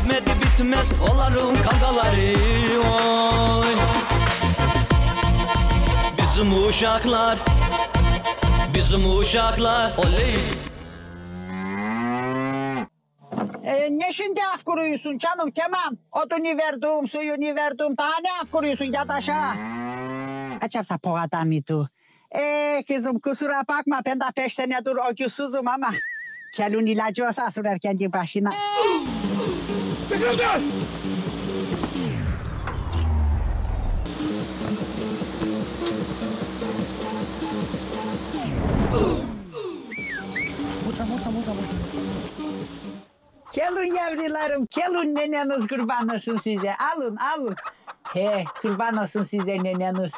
Bitmedi bitmez onların kavgaları oy Bizim uşaklar Bizim uşaklar Oley Ee, ne şimdi af kuruyorsun canım tamam. Odunu verdim, suyunu verdim. Daha ne af kuruyorsun yat aşağı. Acaba bu adam mıydı? Ee, kızım kusura bakma ben de beş senedir öküzsüzüm ama... Kelun ilacı olsa sürer kendi başına. Gelin yavrularım, gelin neneniz kurban olsun size. Alın, alın. He, kurban olsun size neneniz.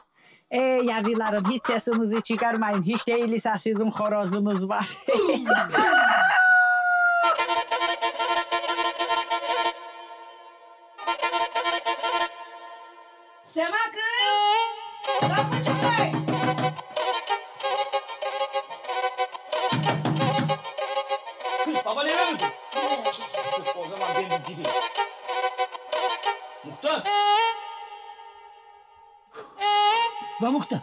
Ee, yavrularım hiç sesinizi çıkarmayın. Hiç değilse sizin horozunuz var. Muhtar. La Muhtar.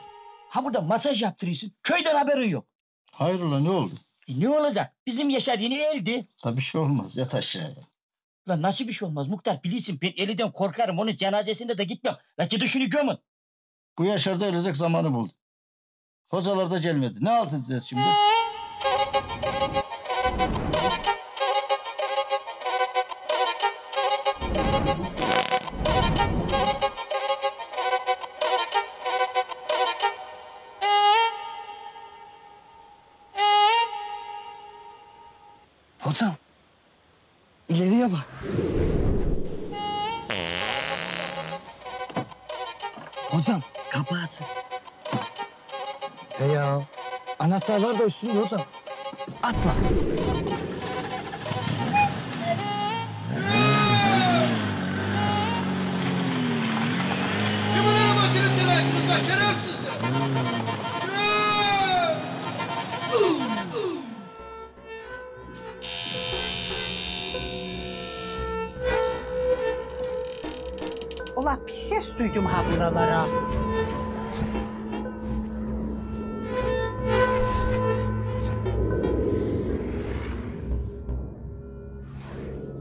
Ha burada masaj yaptırıyorsun. Köyden haberin yok. Hayrola ne oldu? E ne olacak? Bizim Yaşar yeni eldi. Tabii bir şey olmaz yat aşağıya. Lan nasıl bir şey olmaz Muhtar bilirsin ben Eli'den korkarım onun cenazesinde de gitmem. La gidin şunu gömün. Bu yaşarda ölecek zamanı buldu. Hocalar da gelmedi. Ne alt edeceğiz şimdi?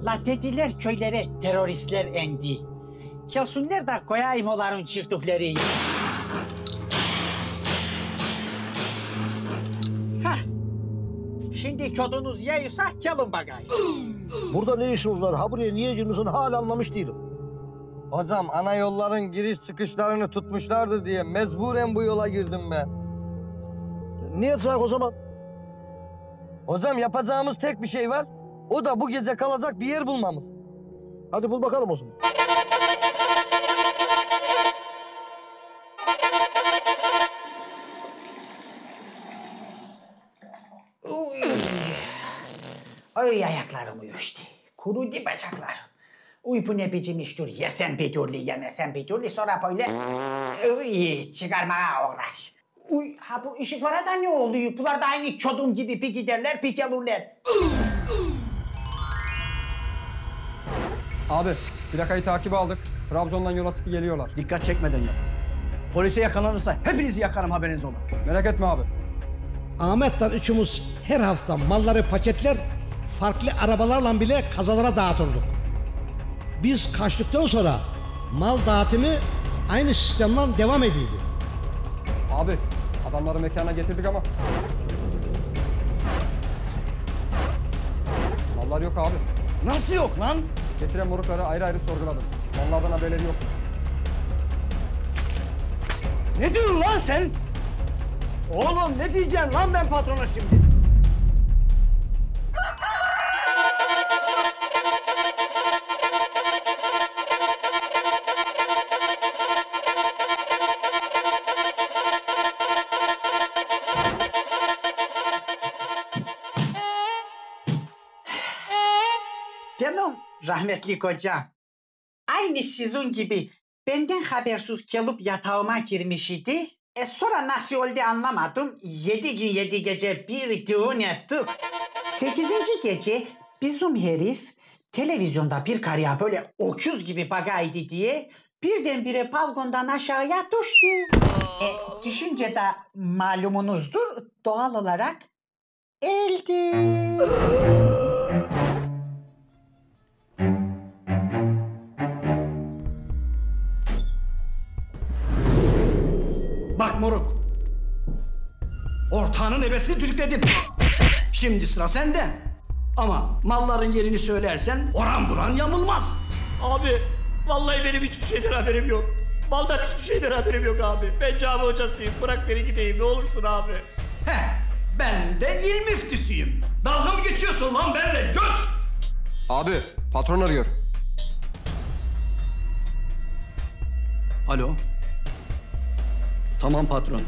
La dediler köylere teröristler endi. Kesunlar da koyayım onların çıktıkları. Hah. Şimdi kodunuz yiyorsa gelin bakayım. Burada ne işiniz var? Ha buraya niye girmiyorsun hala anlamış değilim. Hocam ana yolların giriş çıkışlarını tutmuşlardır diye mecburen bu yola girdim ben. Niye trak o zaman? Hocam yapacağımız tek bir şey var. O da bu gece kalacak bir yer bulmamız. Hadi bul bakalım o zaman. Uy. Ay ayaklarım uyuştu. Kurudu bacaklarım. Uy bu ne biçim iş dur. Yesen bir türlü yemesen bir türlü sonra böyle uy, çıkarmaya uğraş. Uy ha bu ışıklara da ne oluyor? Bunlar da aynı çodum gibi bir giderler bir gelirler. Abi plakayı takip aldık. Trabzon'dan yola çıkı geliyorlar. Dikkat çekmeden yap. Polise yakalanırsa hepinizi yakarım haberiniz olur. Merak etme abi. Ahmet'ten üçümüz her hafta malları paketler, farklı arabalarla bile kazalara dağıtırdık. Biz kaçtıktan sonra mal dağıtımı aynı sistemden devam ediyordu. Abi adamları mekana getirdik ama. Mallar yok abi. Nasıl yok lan? Getiren morukları ayrı ayrı sorguladım. Mallardan haberleri yok. Ne diyorsun lan sen? Oğlum ne diyeceksin lan ben patrona şimdi? Rahmetli kocam. Aynı sizin gibi benden habersiz gelip yatağıma girmiş idi. E sonra nasıl oldu anlamadım. Yedi gün yedi gece bir düğün ettik. Sekizinci gece bizim herif televizyonda bir karıya böyle öküz gibi bagaydı diye birdenbire balkondan aşağıya düştü. E, düşünce de malumunuzdur doğal olarak öldü. Ortağının ebesini düdükledim. Şimdi sıra sende. Ama malların yerini söylersen oran buran yamulmaz. Abi vallahi benim hiçbir şeyden haberim yok. Maldan hiçbir şeyden haberim yok abi. Ben cami hocasıyım. Bırak beni gideyim ne olursun abi. Heh, ben de il müftüsüyüm. Dalga mı geçiyorsun lan benimle göt? Abi patron arıyor. Alo. Tamam patron.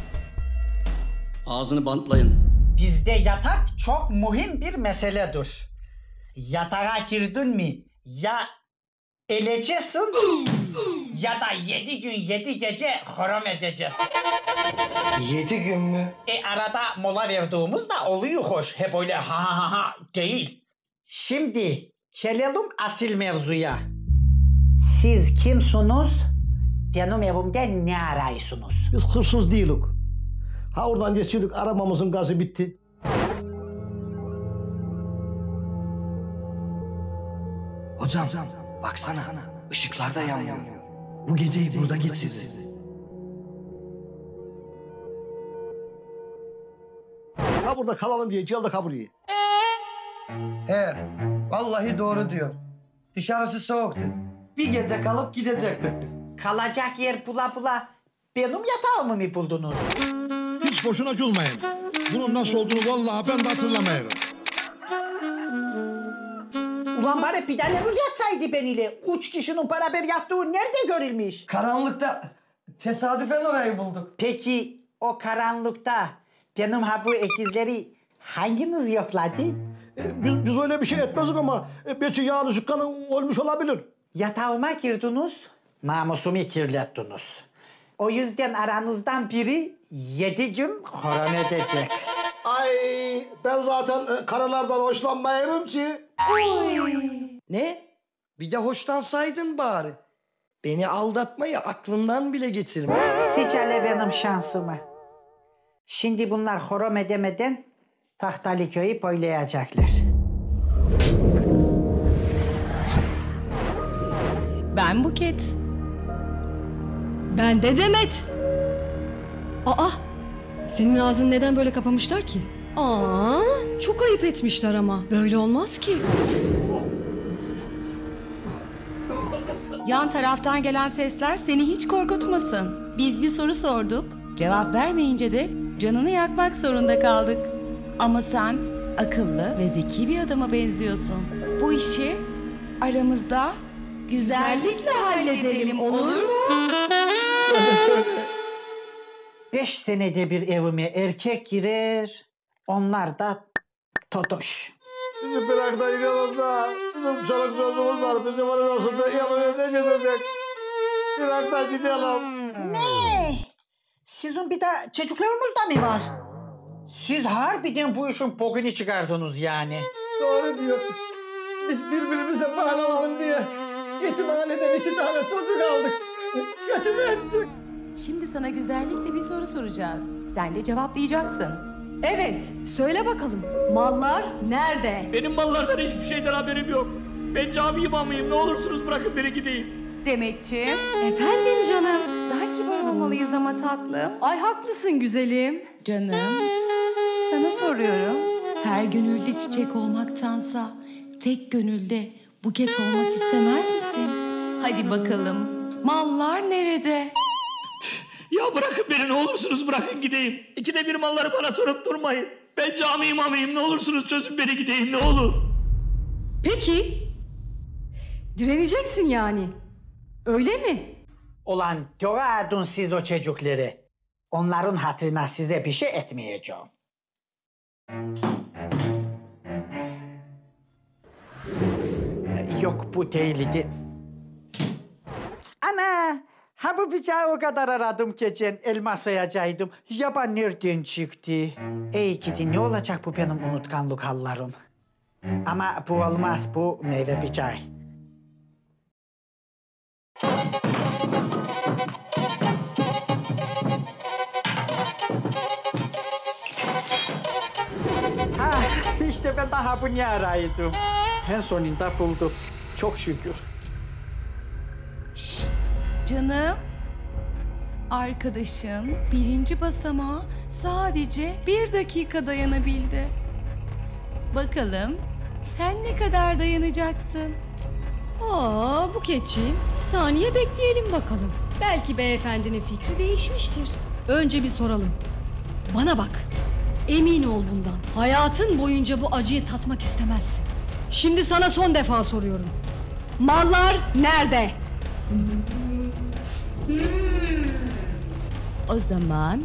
Ağzını bantlayın. Bizde yatak çok mühim bir meseledir. Yatağa girdin mi ya eleceksin ya da yedi gün yedi gece horom edeceğiz. Yedi gün mü? E arada mola verdiğimiz de oluyor hoş. Hep öyle ha ha ha ha değil. Şimdi gelelim asil mevzuya. Siz kimsiniz? Benim evimde ne arıyorsunuz? Biz hırsız değilik. Ha oradan geçiyorduk arabamızın gazı bitti. Hocam baksana ışıklar da yanmıyor. Bu geceyi burada geçiririz. Ha burada kalalım diye geldik ha. He, vallahi doğru diyor. Dışarısı soğuktu. Bir gece kalıp gidecektik. Kalacak yer bula bula benim yatağımı mı buldunuz? Hiç boşuna gülmeyin. Bunun nasıl olduğunu vallahi ben de hatırlamıyorum. Ulan bari pideleriniz yatsaydı ben ile. Üç kişinin beraber yattığı nerede görülmüş? Karanlıkta tesadüfen orayı bulduk. Peki o karanlıkta benim ha bu ekizleri hanginiz yokladı? E, biz, biz öyle bir şey etmezdik ama e, belki yağlı zükkanı olmuş olabilir. Yatağıma girdiniz, namusumu kirlettiniz. O yüzden aranızdan biri yedi gün horon edecek. Ay ben zaten e, karılardan hoşlanmayırım ki. Ne? Bir de hoşlansaydın bari. Beni aldatmayı aklından bile geçirme. Sicale benim şansıma. Şimdi bunlar horom edemeden Tahtalı köyü boylayacaklar. Ben Buket. Ben de Demet. Aa, senin ağzını neden böyle kapamışlar ki? Aa, çok ayıp etmişler ama. Böyle olmaz ki. Yan taraftan gelen sesler seni hiç korkutmasın. Biz bir soru sorduk. Cevap vermeyince de canını yakmak zorunda kaldık. Ama sen akıllı ve zeki bir adama benziyorsun. Bu işi aramızda güzellikle halledelim olur mu? Beş senede bir evime erkek girer, onlar da totoş. Bizi bırak da gidelim da. Bizim çoluk çocuğumuz var. Bizim arasında yanıyor ne gezecek? Da gidelim. Ne? Sizin bir de çocuklarınız da mı var? Siz harbiden bu işin pokunu çıkardınız yani. Doğru diyor. Biz birbirimize bağlanalım diye yetimhaneden iki tane çocuk aldık. Kötü mü ettik? Şimdi sana güzellikle bir soru soracağız. Sen de cevaplayacaksın. Evet, söyle bakalım. Mallar nerede? Benim mallardan hiçbir şeyden haberim yok. Ben cami imamıyım. Ne olursunuz bırakın beni gideyim. Demetciğim, Efendim canım. daha kibar olmalıyız ama tatlım. Ay haklısın güzelim. Canım, sana soruyorum. Her gönülde çiçek olmaktansa tek gönülde buket olmak istemez misin? Hadi bakalım. Mallar nerede? Ya bırakın beni ne olursunuz bırakın gideyim. İkide bir malları bana sorup durmayın. Ben cami imamıyım. Ne olursunuz çözün beni gideyim ne olur. Peki. Direneceksin yani. Öyle mi? Ulan dua edin siz o çocukları. Onların hatırına size bir şey etmeyeceğim. Yok bu değildi. Ana! Ha bu bıçağı o kadar aradım geçen elma soyacaktım. Yaba nereden çıktı? Ey gidi ne olacak bu benim unutkanlık hallarım? Ama bu olmaz. Bu meyve çay. Ha, işte ben daha bunu arıyordum. En sonunda buldum. Çok şükür. Canım. Arkadaşın birinci basamağa sadece bir dakika dayanabildi. Bakalım sen ne kadar dayanacaksın? Aa Buketciğim bir saniye bekleyelim bakalım. Belki beyefendinin fikri değişmiştir. Önce bir soralım. Bana bak. Emin ol bundan. Hayatın boyunca bu acıyı tatmak istemezsin. Şimdi sana son defa soruyorum. Mallar nerede? O zaman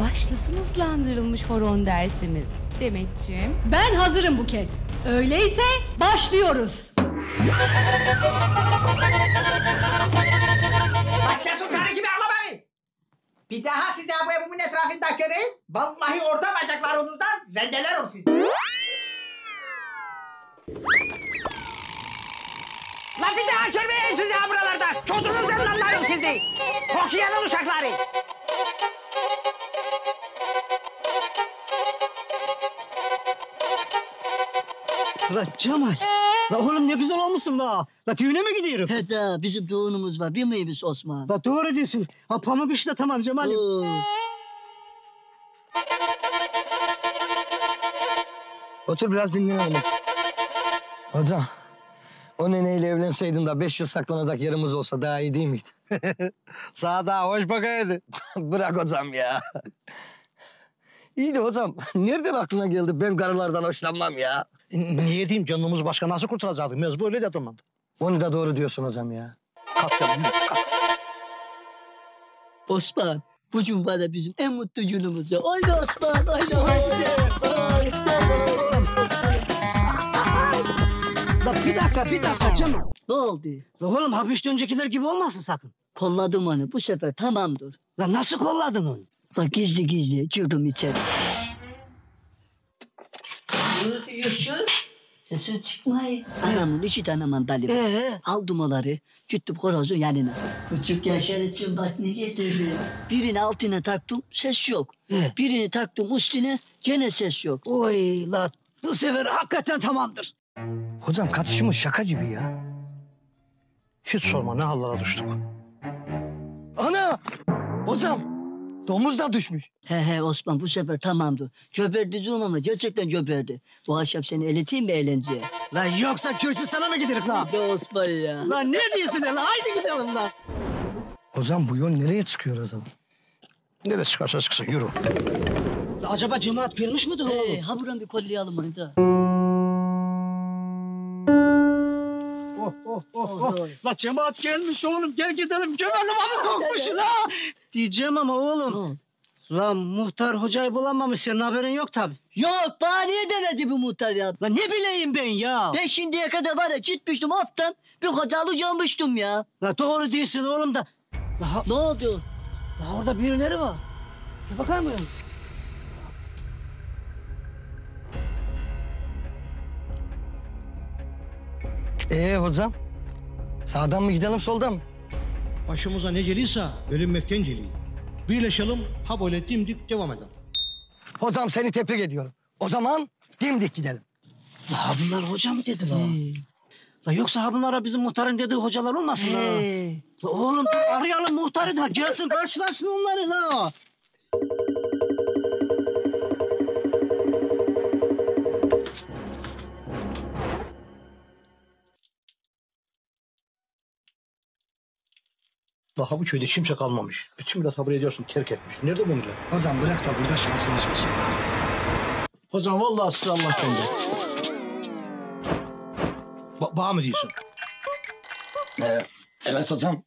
başlasın hızlandırılmış horon dersimiz. Demetciğim. Ben hazırım Buket. Öyleyse başlıyoruz. Bahçe sultanı gibi ağlamayın. Bir daha size bu evimin etrafında göreyim. Vallahi orada bacaklarınızdan rendelerim sizi. Lan bir daha görmeyeyim sizi ha buralarda. Çocuğunuz evlatlarım sizi. Hoşyalan uşakları. La Cemal. La oğlum ne güzel olmuşsun la. La düğüne mi gidiyorum? He da bizim düğünümüz var. Bilmiyor musun Osman? La doğru diyorsun. Ha pamuk işte tamam Cemal'im. Otur biraz dinleyelim. Hocam, o neneyle evlenseydin de beş yıl saklanacak yerimiz olsa daha iyi değil miydi? Sağ daha hoş bakaydı. Bırak hocam ya. İyi de hocam, nereden aklına geldi ben karılardan hoşlanmam ya? Niye diyeyim canımız başka nasıl kurtulacaktık? Mecbur öyle dedim ben. Onu da doğru diyorsun hocam ya. Osman. Bu cuma da bizim en mutlu günümüz ya. Haydi Osman, haydi haydi. Bir dakika bir dakika Cemal. Ne oldu? La oğlum hapiste öncekiler gibi olmasın sakın. Kolladım onu. Bu sefer tamamdır. La nasıl kolladın onu? La gizli gizli girdim içeri. Ne diyorsun? Sesin çıkmayı. Anamın iki tane mandali var. Ee? Aldım onları. Gittim horozun yanına. Küçük Yaşar için bak ne getirdim. Birini altına taktım ses yok. Birini taktım üstüne gene ses yok. Oy la bu sefer hakikaten tamamdır. Hocam kaçışımız şaka gibi ya. Hiç sorma ne hallara düştük. Ana! Hocam, domuz da düşmüş. He he Osman bu sefer tamamdı. Cöperteceğim ama gerçekten cöperdi. Bu akşam seni eleteyim mi eğlenceye? La yoksa kürsü sana mı giderim la? Be Osman ya. La ne diyorsun la? Haydi gidelim la. Hocam bu yol nereye çıkıyor o zaman? Neresi çıkarsa çıksın yürü. Acaba cemaat görmüş müdür oğlum? Hey, ha buradan bir kollayalım hadi. da. Oh oh oh oh. La cemaat gelmiş oğlum gel gidelim gömelim ama kokmuş la. Diyeceğim ama oğlum. La muhtar hocayı bulamamış senin haberin yok tabi. Yok bana niye demedi bu muhtar ya? La ne bileyim ben ya. Ben şimdiye kadar var ya gitmiştim alttan bir kocalı yanmıştım ya. La doğru değilsin oğlum da. La, Ne oldu? la orada birileri var. Bir bakar mısın? Ee hocam, sağdan mı gidelim soldan mı? Başımıza ne geliyse ölünmekten geliyor. Birleşelim ha böyle dimdik devam edelim. Hocam seni tebrik ediyorum. O zaman dimdik gidelim. La bunlar hoca mı dedi la? La yoksa ha bunlara bizim muhtarın dediği hocalar olmasın la? Hey. La oğlum arayalım muhtarı da gelsin karşılasın onları la. Daha bu köyde kimse kalmamış. Bütün millet haberi ediyorsun terk etmiş. Nerede bu millet? Hocam bırak da burada şansımız olsun. Hocam vallahi size Allah kendi. Ba bağ mı diyorsun? Ee, evet hocam,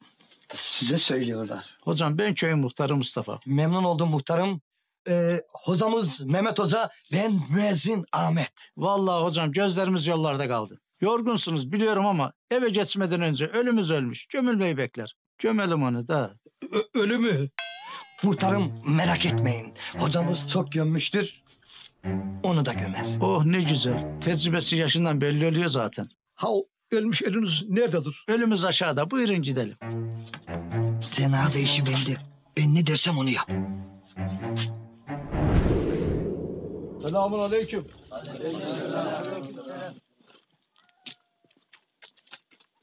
size söylüyorlar. Hocam ben köyün muhtarı Mustafa. Memnun oldum muhtarım. Ee, hocamız Mehmet Hoca, ben müezzin Ahmet. Vallahi hocam gözlerimiz yollarda kaldı. Yorgunsunuz biliyorum ama eve geçmeden önce ölümüz ölmüş. Gömülmeyi bekler. Gömelim onu da. ölü mü? Muhtarım merak etmeyin. Hocamız çok gömmüştür. onu da gömer. Oh ne güzel. Tecrübesi yaşından belli oluyor zaten. Ha ölmüş eliniz nerededir? Ölümüz aşağıda. Buyurun gidelim. Cenaze işi bende. Ben ne dersem onu yap. Selamun aleyküm.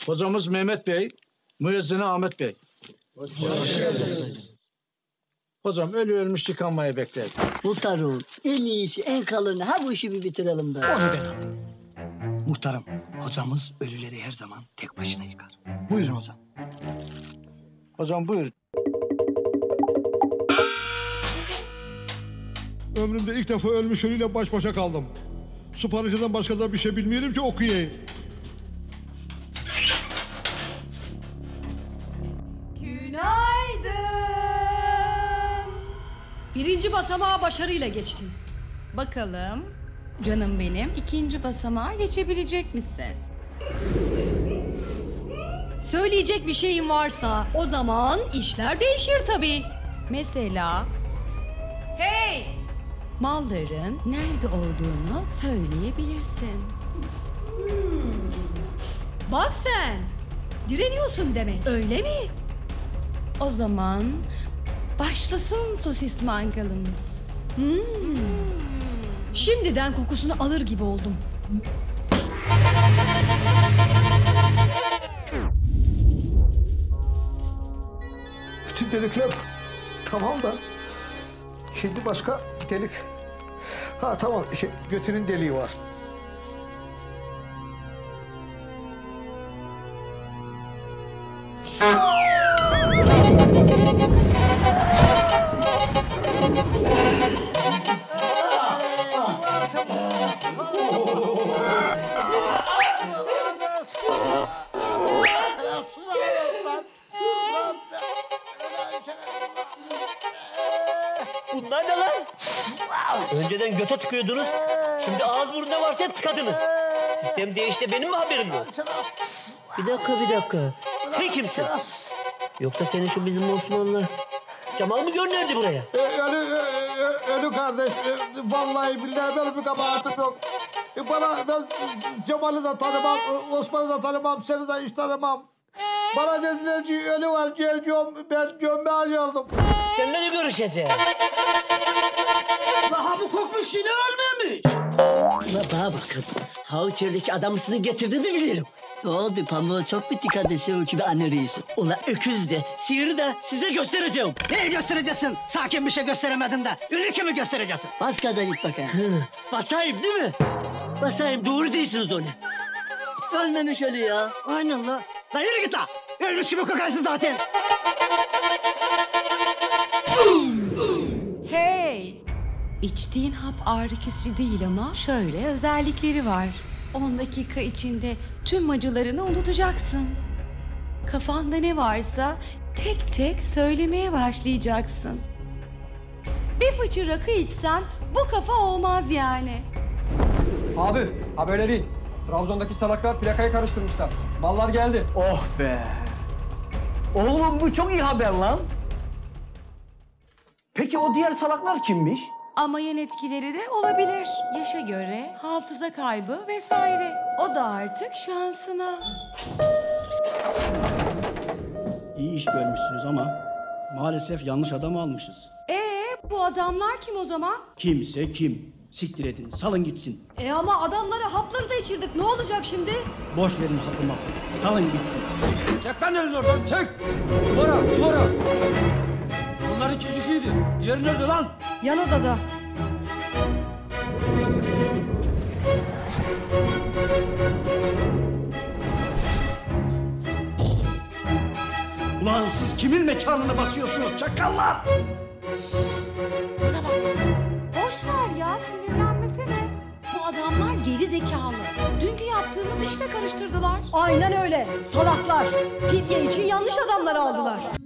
Hocamız Mehmet Bey, müezzini Ahmet Bey. Hocam ölü ölmüş yıkanmayı bekleyin. Muhtarım en iyisi en kalını ha bu işi bir bitirelim be. Muhtarım, hocamız ölüleri her zaman tek başına yıkar. Buyurun hocam. Hocam buyur. Ömrümde ilk defa ölmüş ölüyle baş başa kaldım. Süphaneci'den başka da bir şey bilmiyorum ki okuyayım. Birinci basamağa başarıyla geçtin. Bakalım canım benim ikinci basamağa geçebilecek misin? Söyleyecek bir şeyin varsa o zaman işler değişir tabii. Mesela hey malların nerede olduğunu söyleyebilirsin. Bak sen. Direniyorsun demek öyle mi? O zaman başlasın sosis mangalımız. Hmm. Şimdiden kokusunu alır gibi oldum. Bütün delikler tamam da şimdi başka delik. Ha tamam şey, götünün deliği var. Tıkıyordunuz. Şimdi ağız burnu ne varsa hep tıkadınız. Sistem değişti benim mi haberim yok? Bir dakika bir dakika. Sen kimsin? Yoksa senin şu bizim Osmanlı Cemal mı gönderdi buraya? E, Yani e, e, ölü kardeş, e, vallahi billahi benim bir kabahatim yok. Bana ben Cemal'i de tanımam, Osman'ı da tanımam, seni de hiç tanımam. Bana dediler ki ölü var geleceğim, ben gömmeye geldim. Seninle de görüşeceğiz. Daha bu kokmuş yine ölmemiş. Ulan bana bakın. Ha içerideki adamı sizin getirdiğinizi bilirim. Ne oldu pamuğu çok bitti kardeşim gibi anne reis. Ulan öküz de sihiri de size göstereceğim. Neyi göstereceksin? Sakin bir şey gösteremedin de. Ünlü kimi göstereceksin? Bas kadar git bakayım. Basayım değil mi? Basayım doğru değilsiniz onu. Ölmemiş ölü ya. Aynen la. La yürü git la. Ölmüş gibi kokarsın zaten. Hey! İçtiğin hap ağrı kesici değil ama şöyle özellikleri var. 10 dakika içinde tüm acılarını unutacaksın. Kafanda ne varsa tek tek söylemeye başlayacaksın. Bir fıçı rakı içsen bu kafa olmaz yani. Abi haberleri. Trabzon'daki salaklar plakayı karıştırmışlar. Mallar geldi. Oh be. Oğlum bu çok iyi haber lan. Peki o diğer salaklar kimmiş? Ama yan etkileri de olabilir. Yaşa göre hafıza kaybı vesaire. O da artık şansına. İyi iş görmüşsünüz ama maalesef yanlış adamı almışız. Ee bu adamlar kim o zaman? Kimse kim. Siktir edin, salın gitsin. E ama adamlara hapları da içirdik. Ne olacak şimdi? Boş verin hapı mapı. Salın gitsin. Çek lan elini oradan çek. Duvara duvara. Bunlar iki kişiydi. Diğeri nerede lan? Yan odada. Ulan siz kimin mekanını basıyorsunuz çakallar? Bana bak. Boş ver ya sinirlenmesene. Bu adamlar geri zekalı. Dünkü yaptığımız işle karıştırdılar. Aynen öyle. Salaklar. Fidye için yanlış adamları aldılar.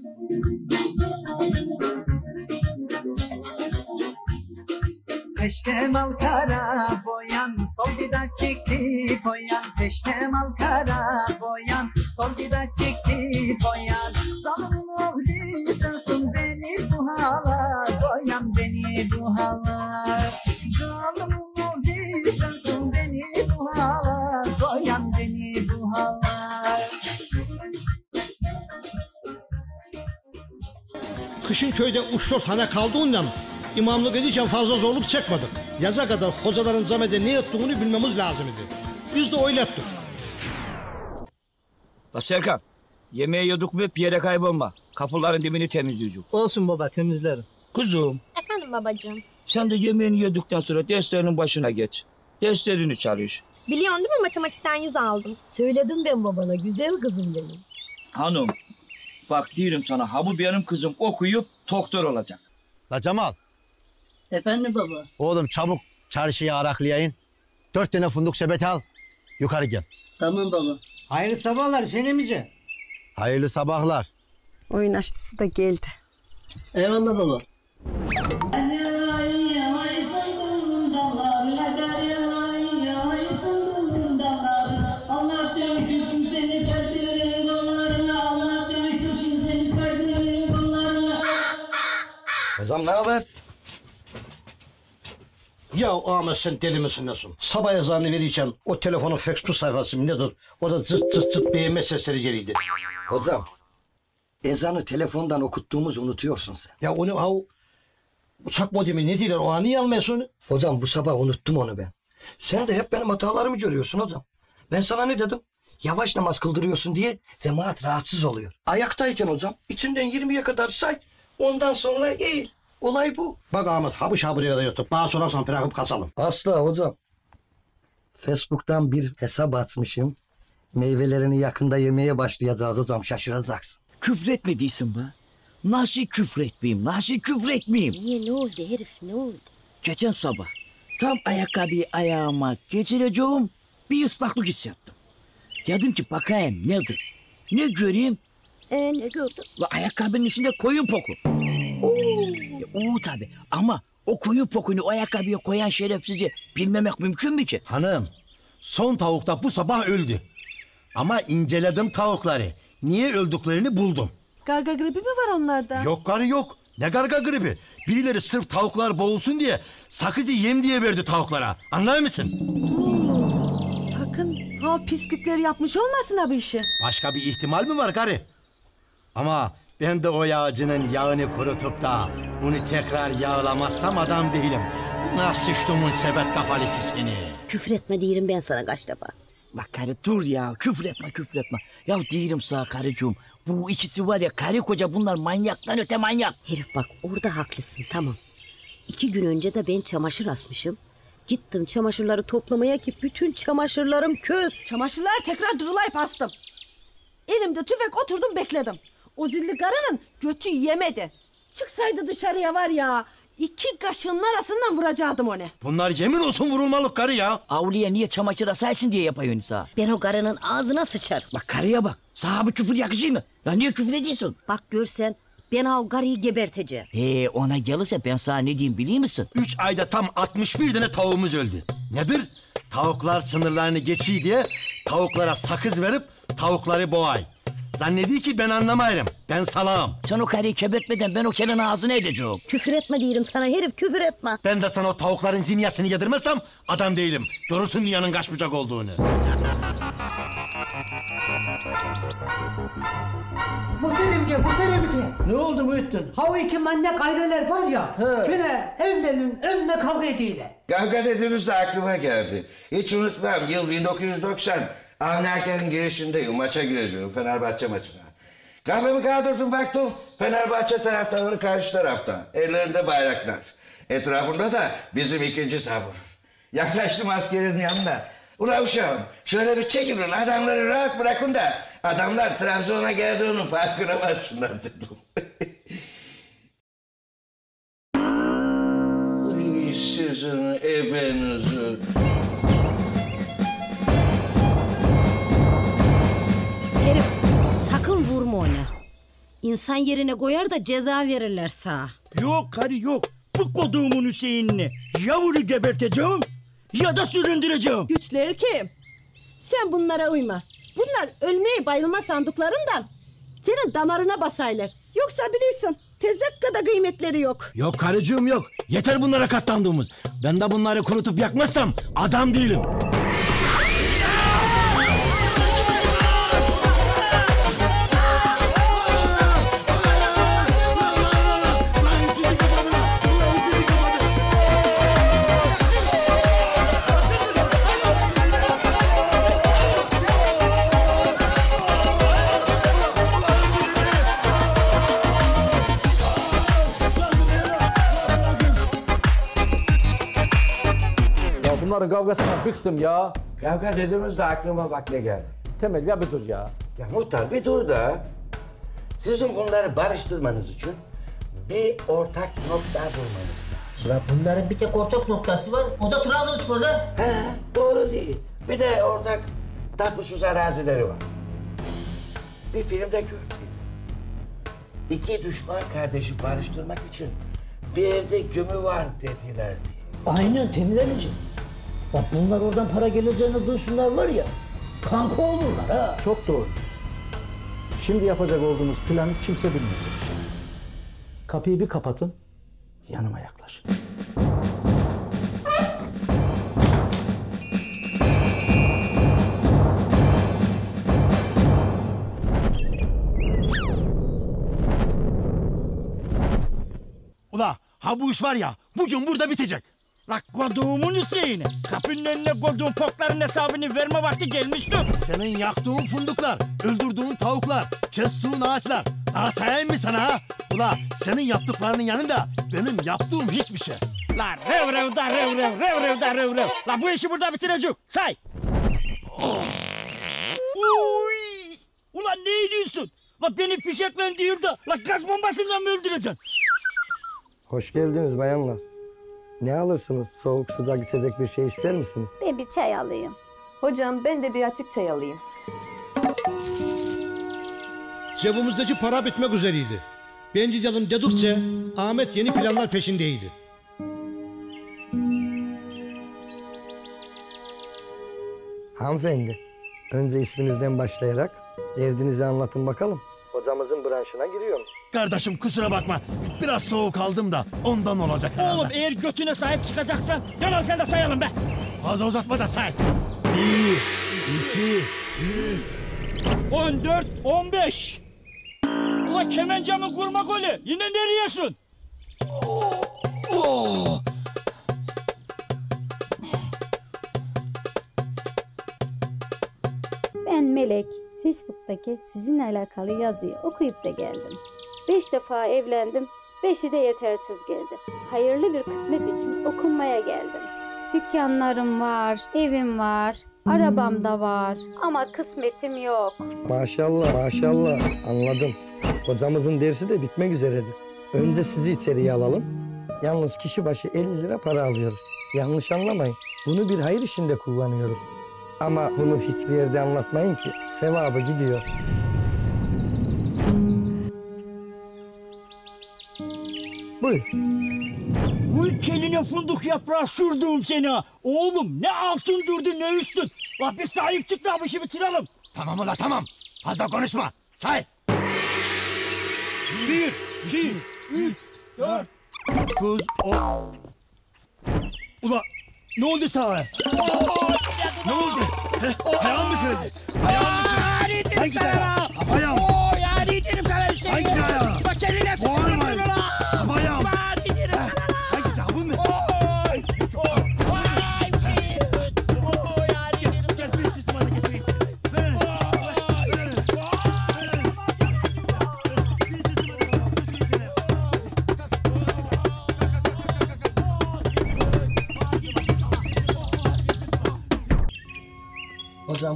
Peştemal kara boyan sol dida çekti foyan Peştemal kara boyan sol dida çekti foyan Zalımın oğlu sensin beni bu hala Koyan beni bu hala. Zalimin değil sensin beni bu hala Koyan beni bu hala. Kışın köyde uç dört hane kaldığından imamlık edeceğim fazla zorluk çekmedik. Yaza kadar hocaların zamede ne ettiğini bilmemiz lazım idi. Biz de öyle ettik. La Serkan, yemeği yedik mi bir yere kaybolma. Kapıların dibini temizleyeceğim. Olsun baba temizlerim. Kuzum, Efendim babacığım. sen de yemeğini yedikten sonra derslerinin başına geç. Derslerini çalış. Biliyorsun değil mi matematikten 100 aldım. Söyledim ben babana güzel kızım benim. Hanım, bak diyorum sana ha bu benim kızım okuyup doktor olacak. La Cemal. Efendim baba. Oğlum çabuk çarşıya araklayayın. Dört tane fındık sepeti al. Yukarı gel. Tamam baba. Hayırlı sabahlar Hüseyin emici. Hayırlı sabahlar. Oyun aşçısı da geldi. Eyvallah baba. Hocam ne haber? Ya Ahmet sen deli misin nesin? Sabah ezanı verirken o telefonun Facebook sayfası mı nedir? Orada zırt zırt zırt beğenme sesleri geliydi. Hocam, ezanı telefondan okuttuğumuzu unutuyorsun sen. Ya onu ha uçak modemi ne diyorlar o an niye almıyorsun? Hocam bu sabah unuttum onu ben. Sen de hep benim hatalarımı görüyorsun hocam. Ben sana ne dedim? Yavaş namaz kıldırıyorsun diye cemaat rahatsız oluyor. Ayaktayken hocam içinden 20'ye kadar say. Ondan sonra eğil. Olay bu. Bak Ahmet habış habıraya da yatıp bana sorarsan bırakıp kasalım. Asla hocam. Facebook'tan bir hesap atmışım. Meyvelerini yakında yemeye başlayacağız hocam şaşıracaksın. Küfretmediysin be. Nasıl küfretmeyeyim, nasıl küfretmeyeyim? Niye ne oldu herif ne oldu? Geçen sabah tam ayakkabıyı ayağıma geçireceğim bir ıslaklık hissettim. Dedim ki bakayım nedir? Ne göreyim? Ee ne gördün? La ayakkabının içinde koyun poku. Oo tabi ama o koyun pokunu o ayakkabıya koyan şerefsizi bilmemek mümkün mü ki? Hanım, son tavuk da bu sabah öldü. Ama inceledim tavukları. Niye öldüklerini buldum. Garga gribi mi var onlarda? Yok karı yok. Ne garga gribi. Birileri sırf tavuklar boğulsun diye sakızı yem diye verdi tavuklara. Anlar mısın? Sakın ha pislikleri yapmış olmasın abi işi. Başka bir ihtimal mi var karı? Ama ben de o yağcının yağını kurutup da onu tekrar yağlamazsam adam değilim. Nasıl sıçtımın sebet kafalısı seni. Küfür etme diyelim ben sana kaç defa. Bak karı dur ya küfür etme küfür etme. Ya diyorum sana karıcığım bu ikisi var ya karı koca bunlar manyaktan öte manyak. Herif bak orada haklısın tamam. İki gün önce de ben çamaşır asmışım. Gittim çamaşırları toplamaya ki bütün çamaşırlarım köz. Çamaşırlar tekrar durulayıp astım. Elimde tüfek oturdum bekledim. O zilli karının götü yemedi. Çıksaydı dışarıya var ya iki kaşının arasından vuracaktım onu. Bunlar yemin olsun vurulmalık karı ya. Avluya niye çamaşır asarsın diye yapıyorsun sana. Ben o karının ağzına sıçarım. Bak karıya bak. Sana bu küfür yakışıyor mu? Ya niye küfür ediyorsun? Bak görsen ben o karıyı geberteceğim. He ona gelirse ben sana ne diyeyim biliyor musun? Üç ayda tam 61 tane tavuğumuz öldü. Nedir? Tavuklar sınırlarını geçiyor diye tavuklara sakız verip tavukları boğay. Zannediyor ki ben anlamayırım. Ben salağım. Sen o karıyı kebertmeden ben o kelin ağzını edeceğim. Küfür etme diyelim sana herif küfür etme. Ben de sana o tavukların zinyasını yedirmezsem adam değilim. Görürsün dünyanın kaç bucak olduğunu. Muhteremce, muhteremce. Ne oldu Muhittin? Ha o iki manyak aileler var ya. Gene evlerinin önüne kavga ediyorlar. Kavga dediğinizde aklıma geldi. Hiç unutmam yıl 1990. Avni girişindeyim. Maça gireceğim Fenerbahçe maçına. Kahvemi kaldırdım baktım. Fenerbahçe taraftarları karşı tarafta. Ellerinde bayraklar. Etrafında da bizim ikinci tabur. Yaklaştım askerin yanına. Ulan uşağım şöyle bir çekilin adamları rahat bırakın da adamlar Trabzon'a geldiğinin farkına varsınlar dedim. Sizin ebenizi. İnsan yerine koyar da ceza verirler sağa. Yok karı yok. Bu koduğumun Hüseyin'ini yavru geberteceğim ya da süründüreceğim. Güçleri kim? Sen bunlara uyma. Bunlar ölmeyi bayılma sandıklarından senin damarına basaylar. Yoksa bilirsin tezek kadar kıymetleri yok. Yok karıcığım yok. Yeter bunlara katlandığımız. Ben de bunları kurutup yakmazsam adam değilim. Bunların kavgasından bıktım ya. Kavga dediğimizde aklıma bak ne geldi. Temel ya bir dur ya. Ya muhtar bir dur da. Sizin bunları barıştırmanız için bir ortak nokta bulmanız lazım. Ulan bunların bir tek ortak noktası var. O da Trabzonspor lan. He, doğru değil. Bir de ortak tapusuz arazileri var. Bir filmde gördüm. İki düşman kardeşi barıştırmak için bir evde gömü var dediler diye. Aynen Temel Ali'ciğim. Bak bunlar oradan para geleceğini duysunlar var ya. Kanka olurlar ha. Çok doğru. Şimdi yapacak olduğumuz planı kimse bilmeyecek. Kapıyı bir kapatın, yanıma yaklaşın. Ula ha bu iş var ya bugün burada bitecek. La koduğumun Hüseyin'i. Kapının önüne koyduğun pokların hesabını verme vakti gelmiştir. Senin yaktığın fındıklar, öldürdüğün tavuklar, kestiğin ağaçlar. Daha sayayım mı sana ha? Ula senin yaptıklarının yanında benim yaptığım hiçbir şey. La rev rev da rev rev rev rev da rev rev. La bu işi burada bitirecek. Say. Uy! Ulan ne ediyorsun? La beni fişeklen diyor da la gaz bombasıyla mı öldüreceksin? Hoş geldiniz bayanlar. Ne alırsınız? Soğuk sıcak içecek bir şey ister misiniz? Ben bir çay alayım. Hocam ben de bir açık çay alayım. Cebimizdeki para bitmek üzereydi. Ben gidelim dedikçe Ahmet yeni planlar peşindeydi. Hanımefendi, önce isminizden başlayarak derdinizi anlatın bakalım. Hocamızın branşına giriyorum. Kardeşim kusura bakma. Biraz soğuk aldım da ondan olacak herhalde. Oğlum eğer götüne sahip çıkacaksan gel sen de sayalım be. Fazla uzatma da say. Bir, iki, üç. On dört, on beş. Ulan kemencamın kurma golü. Yine nereyesin? Oo! Ben Melek. Facebook'taki sizinle alakalı yazıyı okuyup da geldim. Beş defa evlendim. Beşi de yetersiz geldi. Hayırlı bir kısmet için okunmaya geldim. Dükkanlarım var, evim var, arabam da var. Ama kısmetim yok. Maşallah maşallah anladım. Hocamızın dersi de bitmek üzeredir. Önce sizi içeriye alalım. Yalnız kişi başı 50 lira para alıyoruz. Yanlış anlamayın. Bunu bir hayır işinde kullanıyoruz. Ama bunu hiçbir yerde anlatmayın ki sevabı gidiyor. Buyur. Bu keline fındık yaprağı sürdüm seni. ha. Oğlum ne altın durdu ne üstün. La bir sahip çık da bu işi bitirelim. Tamam ula tamam. Fazla konuşma. Say. Bir, iki, üç, dört. Kız o... Ula ne oldu sana? Ne oldu? Heh, ayağım mı kırıldı? Ayağım mı kırıldı? Hangisi ayağı? Ayağım. Oo ya dedim sana bir şey. Hangisi ayağı? Bak eline sıkıntı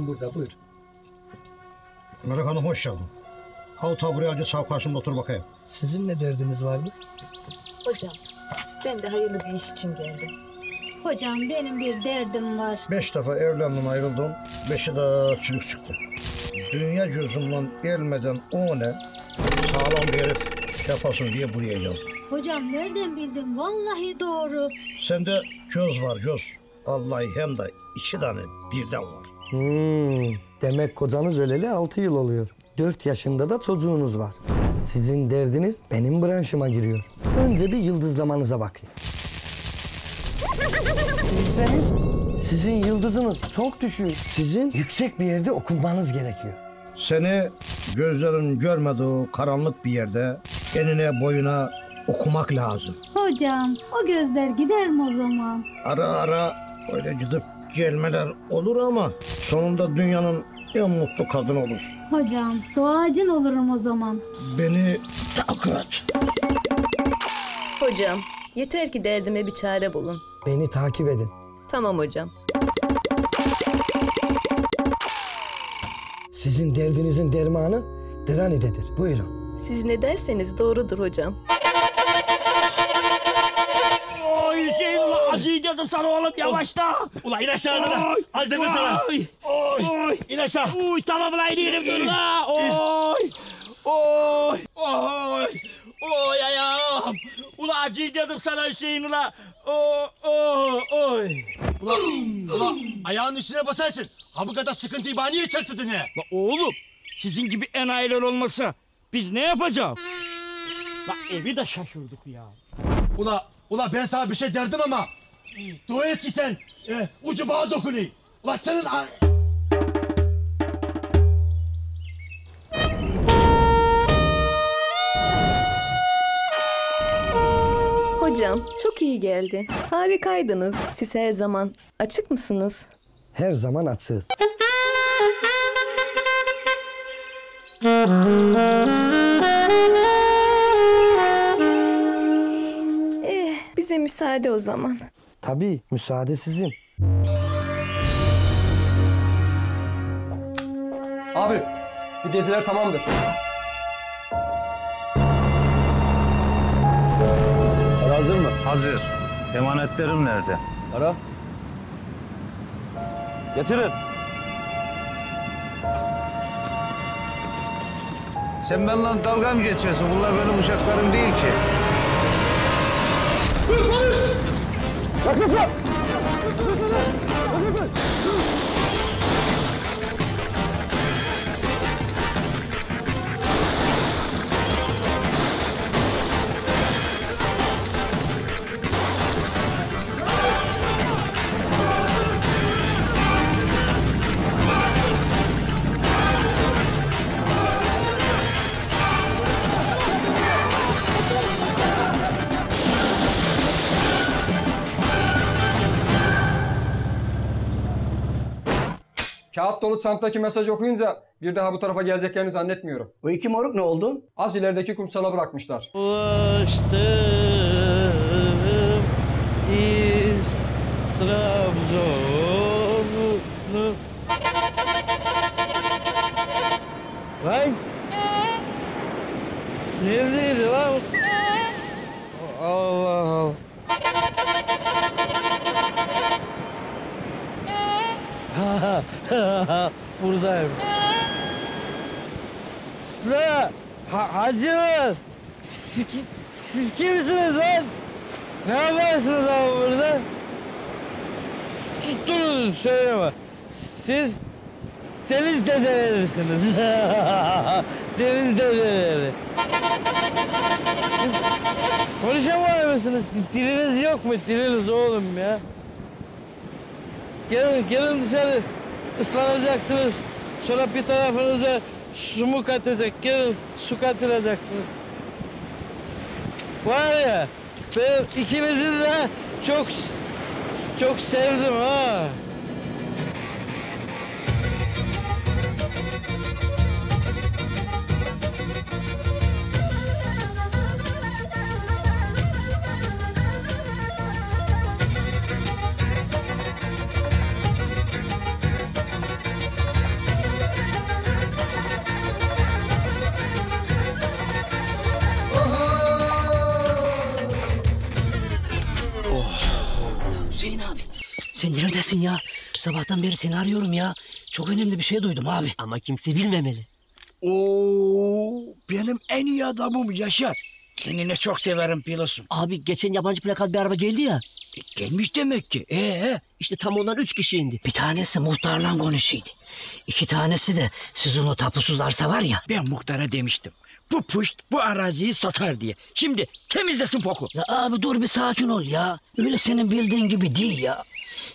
burada buyur. Melek Hanım hoş geldin. Al tabureye önce sağ karşımda otur bakayım. Sizin ne derdiniz vardı? Hocam ben de hayırlı bir iş için geldim. Hocam benim bir derdim var. Beş defa evlendim ayrıldım. Beşi de çürük çıktı. Dünya gözümden gelmeden o ne? Sağlam bir herif yapasın diye buraya geldim. Hocam nereden bildin? Vallahi doğru. Sende göz var göz. Vallahi hem de iki tane birden var. Hmm, demek kocanız öleli 6 yıl oluyor. 4 yaşında da çocuğunuz var. Sizin derdiniz benim branşıma giriyor. Önce bir yıldızlamanıza bakayım. Sizseniz sizin yıldızınız çok düşük. Sizin yüksek bir yerde okunmanız gerekiyor. Seni gözlerin görmediği karanlık bir yerde enine boyuna okumak lazım. Hocam o gözler gider mi o zaman? Ara ara öyle gidip gelmeler olur ama sonunda dünyanın en mutlu kadın olur. Hocam doğacın olurum o zaman. Beni takip et. Hocam yeter ki derdime bir çare bulun. Beni takip edin. Tamam hocam. Sizin derdinizin dermanı Dirani'dedir. Buyurun. Siz ne derseniz doğrudur hocam. Dedim sana oğlum yavaşla. Ulan in aşağı lan. Az nefes al. Oy. Oy. İn aşağı. Uy tamam lan iniyorum dur la. Oy. Oy. Oy. Oy ayağım. Ulan acıyı dedim sana Hüseyin ula. Oy. Oy. Oy. Ulan, ulan ayağın üstüne basarsın. Ha bu kadar sıkıntıyı bana niye çaktırdın ya? La oğlum sizin gibi enayiler olmasa biz ne yapacağız? La evi de şaşırdık ya. Ula, ula ben sana bir şey derdim ama dua et ki sen e, ucu bağa dokunayım. Ula senin... Hocam çok iyi geldi. Harikaydınız. Siz her zaman açık mısınız? Her zaman açığız. Eh, bize müsaade o zaman. Tabii müsaade sizin. Abi bu geceler tamamdır. Hazır mı? Hazır. Emanetlerim nerede? Ara. Getirin. Sen benimle dalga mı geçiyorsun? Bunlar benim uşaklarım değil ki. 야, 됐어! Kağıt dolu çantadaki mesajı okuyunca bir daha bu tarafa geleceklerini zannetmiyorum. O iki moruk ne oldu? Az ilerideki kumsala bırakmışlar. Ulaştım iz Trabzon'u Lan Buradayım. La ha, hacılar siz, ki- siz kimsiniz lan? Ne yaparsınız abi burada? Tuttunuz söyleme. Siz deniz dedelerisiniz. deniz dedeleri. Siz konuşamıyor musunuz? Diliniz yok mu? Diliniz oğlum ya. Gelin, gelin dışarı. Islanacaksınız. Sonra bir tarafınıza su mu katacak? Gelin su katıracaksınız. Var ya ben ikinizi de çok çok sevdim ha. Neredesin ya? Sabahtan beri seni arıyorum ya. Çok önemli bir şey duydum abi. Ama kimse bilmemeli. Oo, benim en iyi adamım Yaşar. Seninle çok severim biliyorsun. Abi geçen yabancı plakat bir araba geldi ya. Gelmiş demek ki. Ee? İşte tam ondan üç kişi indi. Bir tanesi muhtarla konuşuydu. İki tanesi de sizin o tapusuz arsa var ya. Ben muhtara demiştim. bu puşt bu araziyi satar diye. Şimdi temizlesin poku. Ya abi dur bir sakin ol ya. Öyle senin bildiğin gibi değil ya.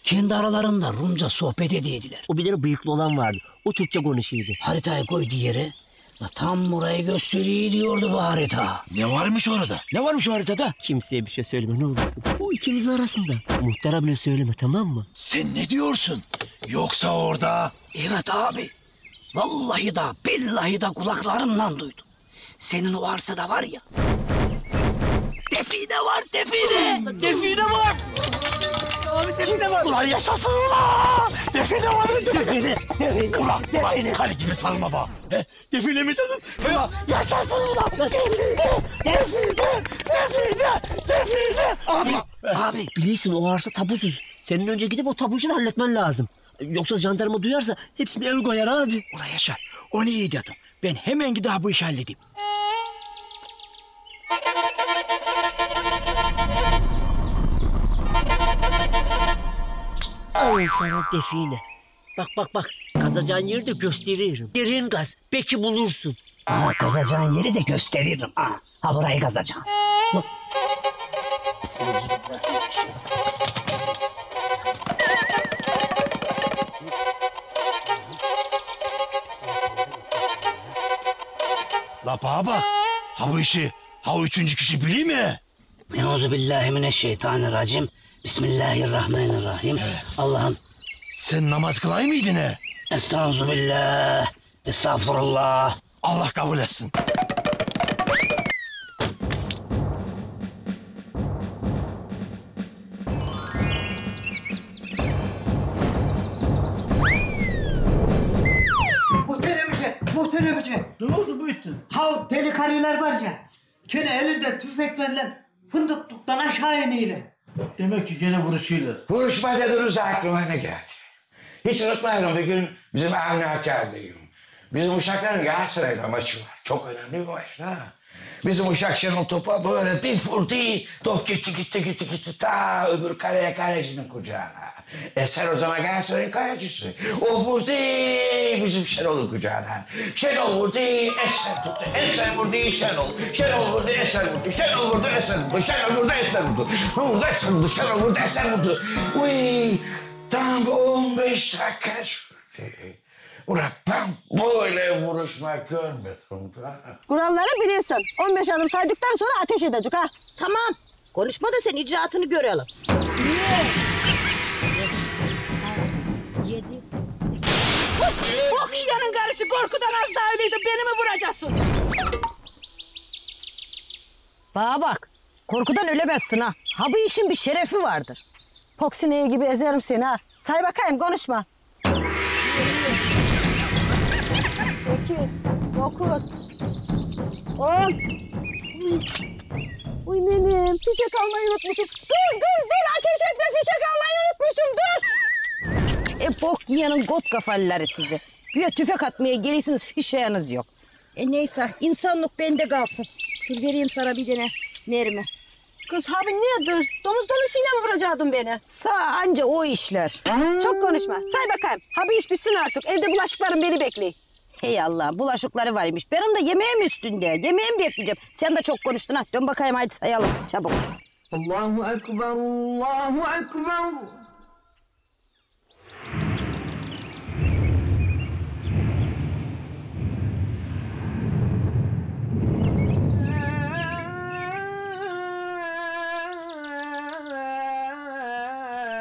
Kendi aralarında Rumca sohbet ediydiler. O bir tane bıyıklı olan vardı. O Türkçe konuşuyordu. Haritayı koydu yere. Ya tam burayı gösteriyor diyordu bu harita. Ne varmış orada? Ne varmış o haritada? Kimseye bir şey söyleme ne olursun. Bu ikimizin arasında. Muhtar abine söyleme tamam mı? Sen ne diyorsun? Yoksa orada... Evet abi. Vallahi da billahi da kulaklarımla duydum. Senin o arsada var ya. Define var define. define var. Abi define var. Ulan yaşasın ulan! Define var Define! Define! Ulan ulan kale gibi salma bak. He, define mi dedin? Ulan yaşasın ulan! Define! Define! Define! Define! Abi, abi biliyorsun o arsa tabusuz. Senin önce gidip o tabu işini halletmen lazım. Yoksa jandarma duyarsa hepsini el koyar abi. Ulan Yaşar onu iyi dedim. Ben hemen gidip bu işi halledeyim. Al sana define. Bak bak bak. Kazacağın yeri de gösteririm. Derin gaz. Belki bulursun. Aha kazacağın yeri de gösteririm. Ha, ha burayı kazacağım. La bana bak. Ha bu işi, ha o üçüncü kişi biliyor mi? Euzubillahimineşşeytanirracim. Bismillahirrahmanirrahim. Allah'ım. Sen namaz kılay mıydın he? Estağfurullah. Estağfurullah. Allah kabul etsin. Muhteremce, muhteremce. Ne oldu bu itin? Ha deli karılar var ya. Gene elinde tüfeklerle fındıklıktan aşağı iniyle. Demek ki gene vuruşuyorlar. Vuruşma dediniz aklıma ne geldi? Hiç unutmayalım bir gün bizim Avni Hakkari'deyim. Bizim uşakların Galatasaray'la maçı var. Çok önemli bir maç ha. Bizim uşak Şenol topa böyle bir vurdu. Top gitti gitti gitti gitti ta öbür kareye kalecinin kucağına. Eser o zaman Galatasaray'ın kalecisi. O vurdu bizim Şenol'un kucağına. Şenol vurdu Eser tuttu. Eser vurdu Şenol. Şenol vurdu Eser vurdu. Şenol vurdu Eser vurdu. Şenol vurdu Eser vurdu. Vurdu Eser vurdu. Şenol vurdu Eser vurdu. Uy tam 15 dakika sürdü. Ulan ben böyle vuruşma görmedim. Kuralları biliyorsun. 15 adım saydıktan sonra ateş edecek ha. Tamam. Konuşma da sen icraatını görelim. Bok yiyenin karısı korkudan az daha ölüydü. Beni mi vuracaksın? Bana bak. Korkudan ölemezsin ha. Ha bu işin bir şerefi vardır. Poksineği gibi ezerim seni ha. Say bakayım konuşma. 8, 9, 10. Uy nenem fişek almayı unutmuşum. Kız kız dur ateş etme fişek almayı unutmuşum dur. E bok yiyenin got kafalıları sizi. Güya tüfek atmaya gelirsiniz fişeğiniz yok. E neyse insanlık bende kalsın. Dur vereyim sana bir tane mermi. Kız abi nedir? Domuz dolusuyla mı vuracaktın beni? Sağ anca o işler. Çok konuşma. Say bakayım. Abi iş bitsin artık. Evde bulaşıklarım beni bekliyor. Hey Allah bulaşıkları varmış. Ben onu da yemeğim üstünde. Yemeğim bekleyeceğim. Sen de çok konuştun ha. Dön bakayım hadi sayalım çabuk. Allahu Ekber, Allahu Ekber.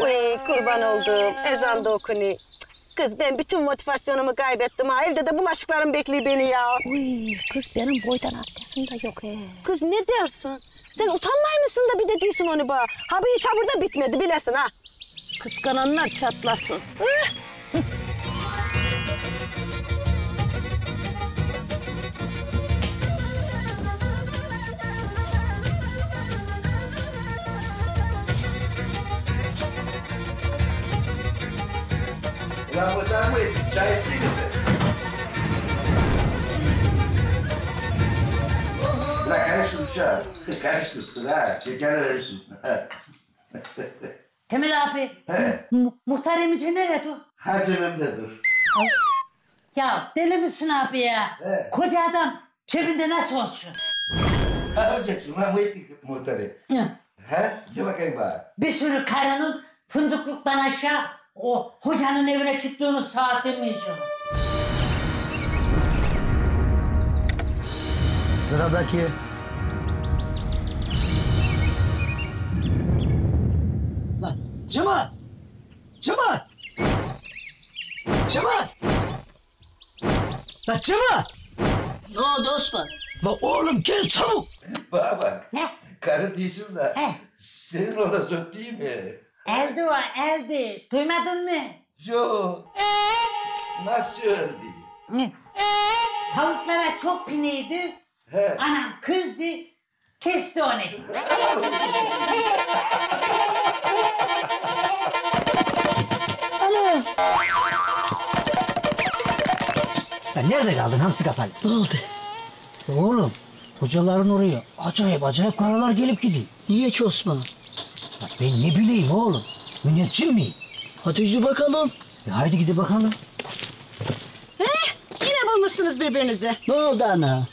Uy kurban oldum. Ezan da okunuyor. Kız ben bütün motivasyonumu kaybettim ha. Evde de bulaşıklarım bekliyor beni ya. Uy kız benim boydan abdestim de yok he. Kız ne dersin? Sen utanmay mısın da bir de diyorsun onu bana. Ha bu iş ha burada bitmedi bilesin ha. Kıskananlar çatlasın. Eh, Ulan muhtar mı? Çay isteyeyim misin? Ulan karıştır uşağım. Karıştır. Ha, şeker verirsin. Temel abi, He. mu- muhtar emici nerede o? Ha cebimde dur. Ya deli misin abi ya? Koca adam Cebinde nasıl olsun? Ne yapacaksın lan bu muhtarı? He? De bakayım bana. Bir sürü karının fındıklıktan aşağı o hocanın evine gittiğini saat demeyeceğim. Sıradaki. Lan Cemal! Cemal! Cemal! Lan Cemal! Ne oldu Osman? Lan oğlum gel çabuk. Bana bak. Ne? Karı değilsin de. Senin orası değil mi? Eldi o eldi. Duymadın mı? Yo. Nasıl öldü? Ne? Tavuklara çok piniydi. He. Anam kızdı. Kesti onu. Ana. Sen nerede kaldın hamsi kafalı? Ne oldu? Oğlum hocaların oraya acayip acayip karalar gelip gidiyor. Niye ki Osman? Ya ben ne bileyim oğlum. Müneccim miyim? Hadi gidi bakalım. E haydi gidi bakalım. Heh, yine bulmuşsunuz birbirinizi. Ne oldu ana?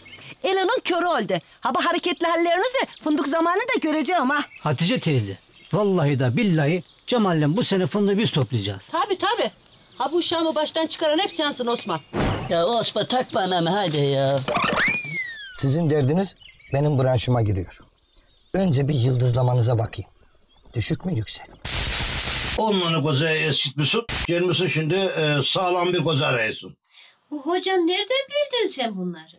Elinin körü oldu. Ha bu hareketli hallerinizi fındık zamanı da göreceğim ha. Hatice teyze. Vallahi da billahi Cemal'le bu sene fındığı biz toplayacağız. Tabi tabi. Ha bu uşağımı baştan çıkaran hep sensin Osman. Ya Osman takma anamı hadi ya. Sizin derdiniz benim branşıma giriyor. Önce bir yıldızlamanıza bakayım. Düşük mü yüksek? mi? Onları kozaya eskitmişsin. Gelmişsin şimdi e, sağlam bir koza arıyorsun. Hocam nereden bildin sen bunları?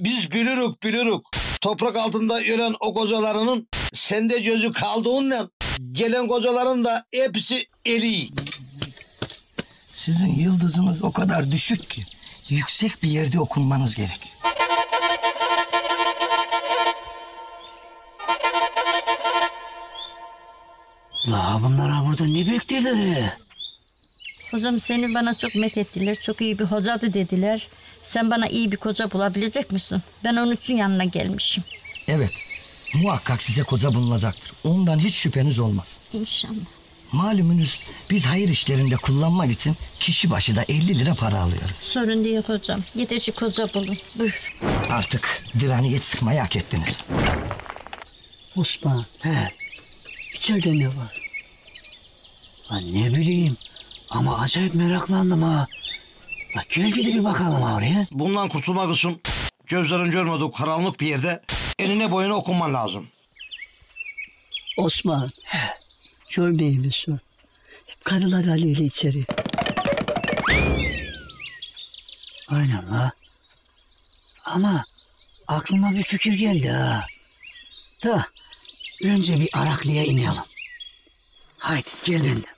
Biz bilirük bilirük. Toprak altında ölen o kozalarının sende gözü kaldığından gelen kozaların da hepsi eri. Sizin yıldızınız o kadar düşük ki yüksek bir yerde okunmanız gerek. La bunlar ha burada ne bekliyorlar? Hocam seni bana çok methettiler. Çok iyi bir hocadı dediler. Sen bana iyi bir koca bulabilecek misin? Ben onun için yanına gelmişim. Evet, muhakkak size koca bulunacaktır. Ondan hiç şüpheniz olmaz. İnşallah. Malumunuz biz hayır işlerinde kullanmak için kişi başı da 50 lira para alıyoruz. Sorun değil hocam. Yeteci koca bulun. Buyur. Artık direniyet sıkmayı hak ettiniz. Osman. He. İçeride ne var? Lan ne bileyim ama acayip meraklandım ha. La gel gidip bir bakalım oraya. Bundan kurtulmak için gözlerin görmediği karanlık bir yerde eline boyuna okunman lazım. Osman. Görmeyeyim misin? Hep karılar haliyle içeri. Aynen la. Ama aklıma bir fikir geldi ha. Da önce bir Araklı'ya inelim. Haydi gel benden.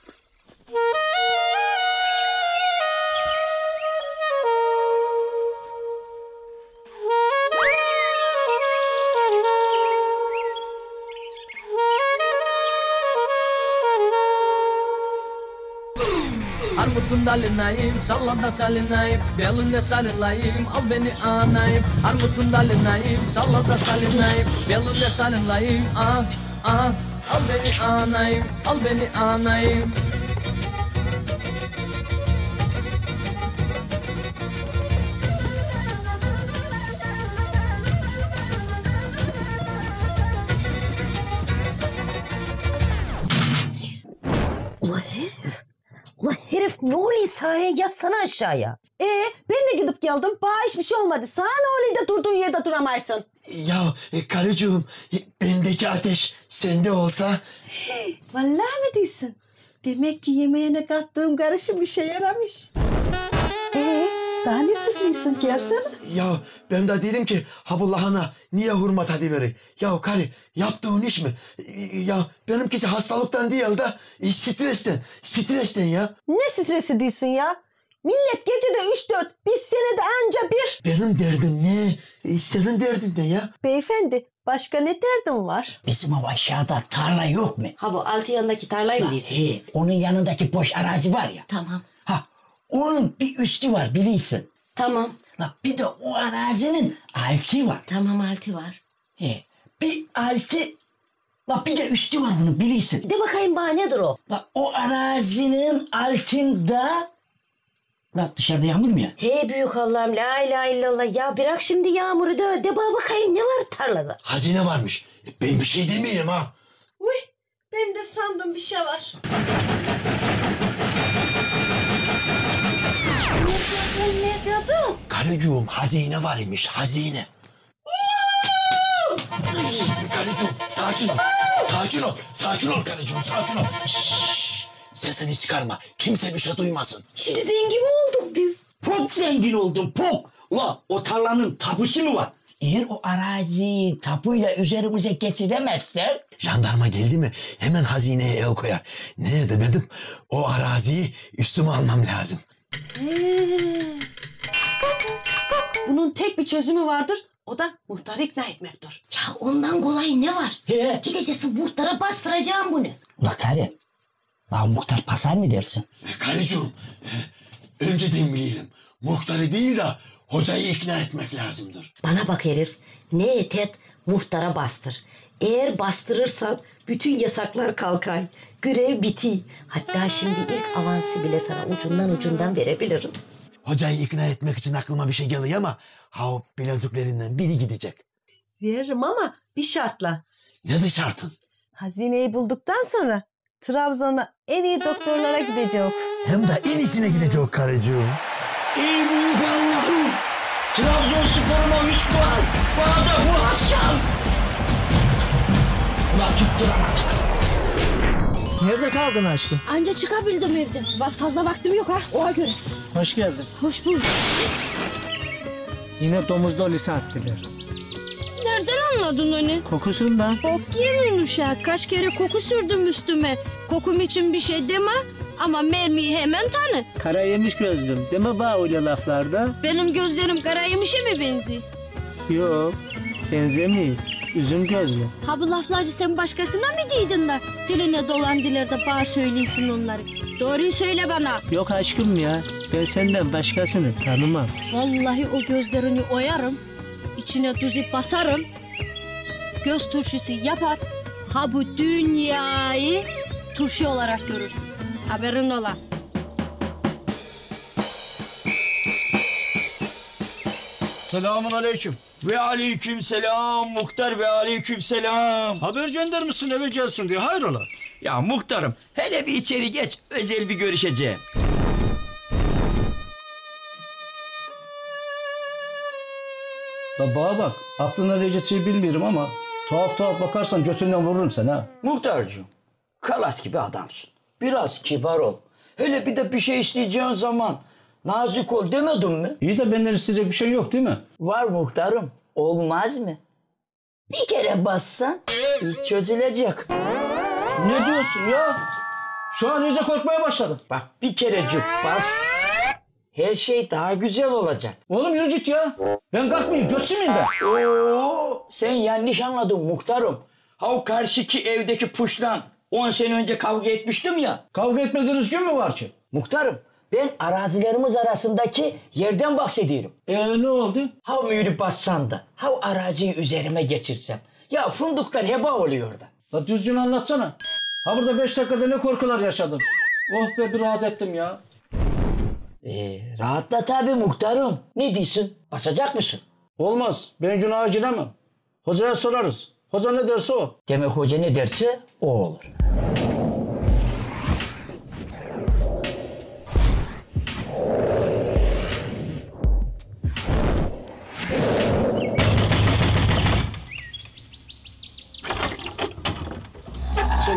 Armutun dalınayım, salla da salinayım. Beline sarılayım, al beni anayım. Armutun dalınayım, salla da salinayım. Beline sarılayım, ah ah. Al beni anayım, al beni anayım sahaya yatsana aşağıya. Ee ben de gidip geldim. Bana hiçbir şey olmadı. Sana ne oluyor da durduğun yerde duramaysın. Ya e, karıcığım e, bendeki ateş sende olsa Vallahi mi diyorsun? Demek ki yemeğine kattığım karışım bir şey yaramış. Daha ne bekliyorsun gelsene. ya ben de dedim ki ha bu lahana niye hurmat hadi veri. Ya karı yaptığın iş mi? Ya benimkisi hastalıktan değil de e, stresten. Stresten ya. Ne stresi diyorsun ya? Millet gecede üç dört, biz senede anca bir. Benim derdim ne? E, senin derdin ne ya? Beyefendi başka ne derdin var? Bizim o aşağıda tarla yok mu? Ha bu altı yanındaki tarlayı mı diyorsun? He, onun yanındaki boş arazi var ya. Tamam. Onun bir üstü var bilirsin. Tamam. La bir de o arazinin altı var. Tamam altı var. He, bir altı La bir de üstü var bunun bilirsin. De bakayım bana nedir o? La o arazinin altında Lan dışarıda yağmur mu ya? Hey büyük Allah'ım la ilahe illallah. Ya bırak şimdi yağmuru da de bana bakayım ne var tarlada? Hazine varmış. E, Ben bir şey demiyorum ha. Uy ben de sandım bir şey var. Karıcığım hazine var imiş hazine. karıcığım sakin ol. Sakin ol. Sakin ol karıcığım sakin ol. Şşş, sesini çıkarma. Kimse bir şey duymasın. Şimdi zengin mi olduk biz? Pok zengin oldum pok. Ula o tarlanın tapusu mu var? Eğer o araziyi tapuyla üzerimize geçiremezsek... Jandarma geldi mi hemen hazineye el koyar. Ne demedim o araziyi üstüme almam lazım. Ee, bunun tek bir çözümü vardır. O da muhtarı ikna etmektir. Ya ondan kolay ne var? He. Gideceksin muhtara bastıracağım bunu. Ula karı. Lan muhtar pasar mı dersin? Karıcığım e, önceden bilelim. Muhtarı değil de hocayı ikna etmek lazımdır. Bana bak herif. Ne et et muhtara bastır. Eğer bastırırsan bütün yasaklar kalkay. Görev biti. Hatta şimdi ilk avansı bile sana ucundan ucundan verebilirim. Hocayı ikna etmek için aklıma bir şey geliyor ama ha o bileziklerinden biri gidecek. Veririm ama bir şartla. Ne de şartın? Hazineyi bulduktan sonra Trabzon'a en iyi doktorlara gidecek. Hem de en iyisine gidecek karıcığım. Ey büyük Allah'ım! Trabzonspor'uma üç puan. Bana da bu akşam. Ulan tutturamadık. Nerede kaldın aşkım? Anca çıkabildim evden. Fazla vaktim yok ha. Oha göre. Hoş geldin. Hoş bulduk. Yine domuz dolisi attılar. Nereden anladın onu? Kokusundan. Bok yerin uşak. Kaç kere koku sürdüm üstüme. Kokum için bir şey deme. Ama mermiyi hemen tanı. Kara yemiş gözlüm. Deme bana öyle laflarda. Benim gözlerim kara yemişe mi benziyor? Yok. Benzemiyor. Üzüm gözlü. Ha bu laflarcı sen başkasına mı giydin de diline dolan dilerde bana söyleysin onları. Doğruyu söyle bana. Yok aşkım ya. Ben senden başkasını tanımam. Vallahi o gözlerini oyarım. içine düzüp basarım. Göz turşusu yapar. Ha bu dünyayı turşu olarak görürsün. Haberin ola. Selamun aleyküm. Ve aleyküm selam muhtar ve aleyküm selam. Haber göndermişsin eve gelsin diye hayrola? Ya muhtarım hele bir içeri geç özel bir görüşeceğim. La bana bak aklına ne geçeceği bilmiyorum ama tuhaf tuhaf bakarsan götünden vururum seni ha. Muhtarcığım, kalas gibi adamsın. Biraz kibar ol. Hele bir de bir şey isteyeceğin zaman nazik ol demedim mi? İyi de benden isteyecek bir şey yok değil mi? Var muhtarım. Olmaz mı? Bir kere bassan iş çözülecek. Ne diyorsun ya? Şu an iyice korkmaya başladım. Bak bir kerecik bas. Her şey daha güzel olacak. Oğlum yürü git ya. Ben kalkmayayım götçü müyüm ben? Oo, sen yanlış anladın muhtarım. Ha o karşıki evdeki puşlan 10 sene önce kavga etmiştim ya. Kavga etmediğiniz gün mü var ki? Muhtarım ben arazilerimiz arasındaki yerden bahsediyorum. Ee ne oldu? Ha mühürü bassan da ha o araziyi üzerime geçirsem. Ya fındıklar heba oluyor da. La düzgün anlatsana. Ha burada beş dakikada ne korkular yaşadım. Oh be bir rahat ettim ya. Ee, rahatla tabi muhtarım. Ne diyorsun? Basacak mısın? Olmaz. Ben günaha giremem. Hocaya sorarız. Hoca ne derse o. Demek hoca ne derse o olur.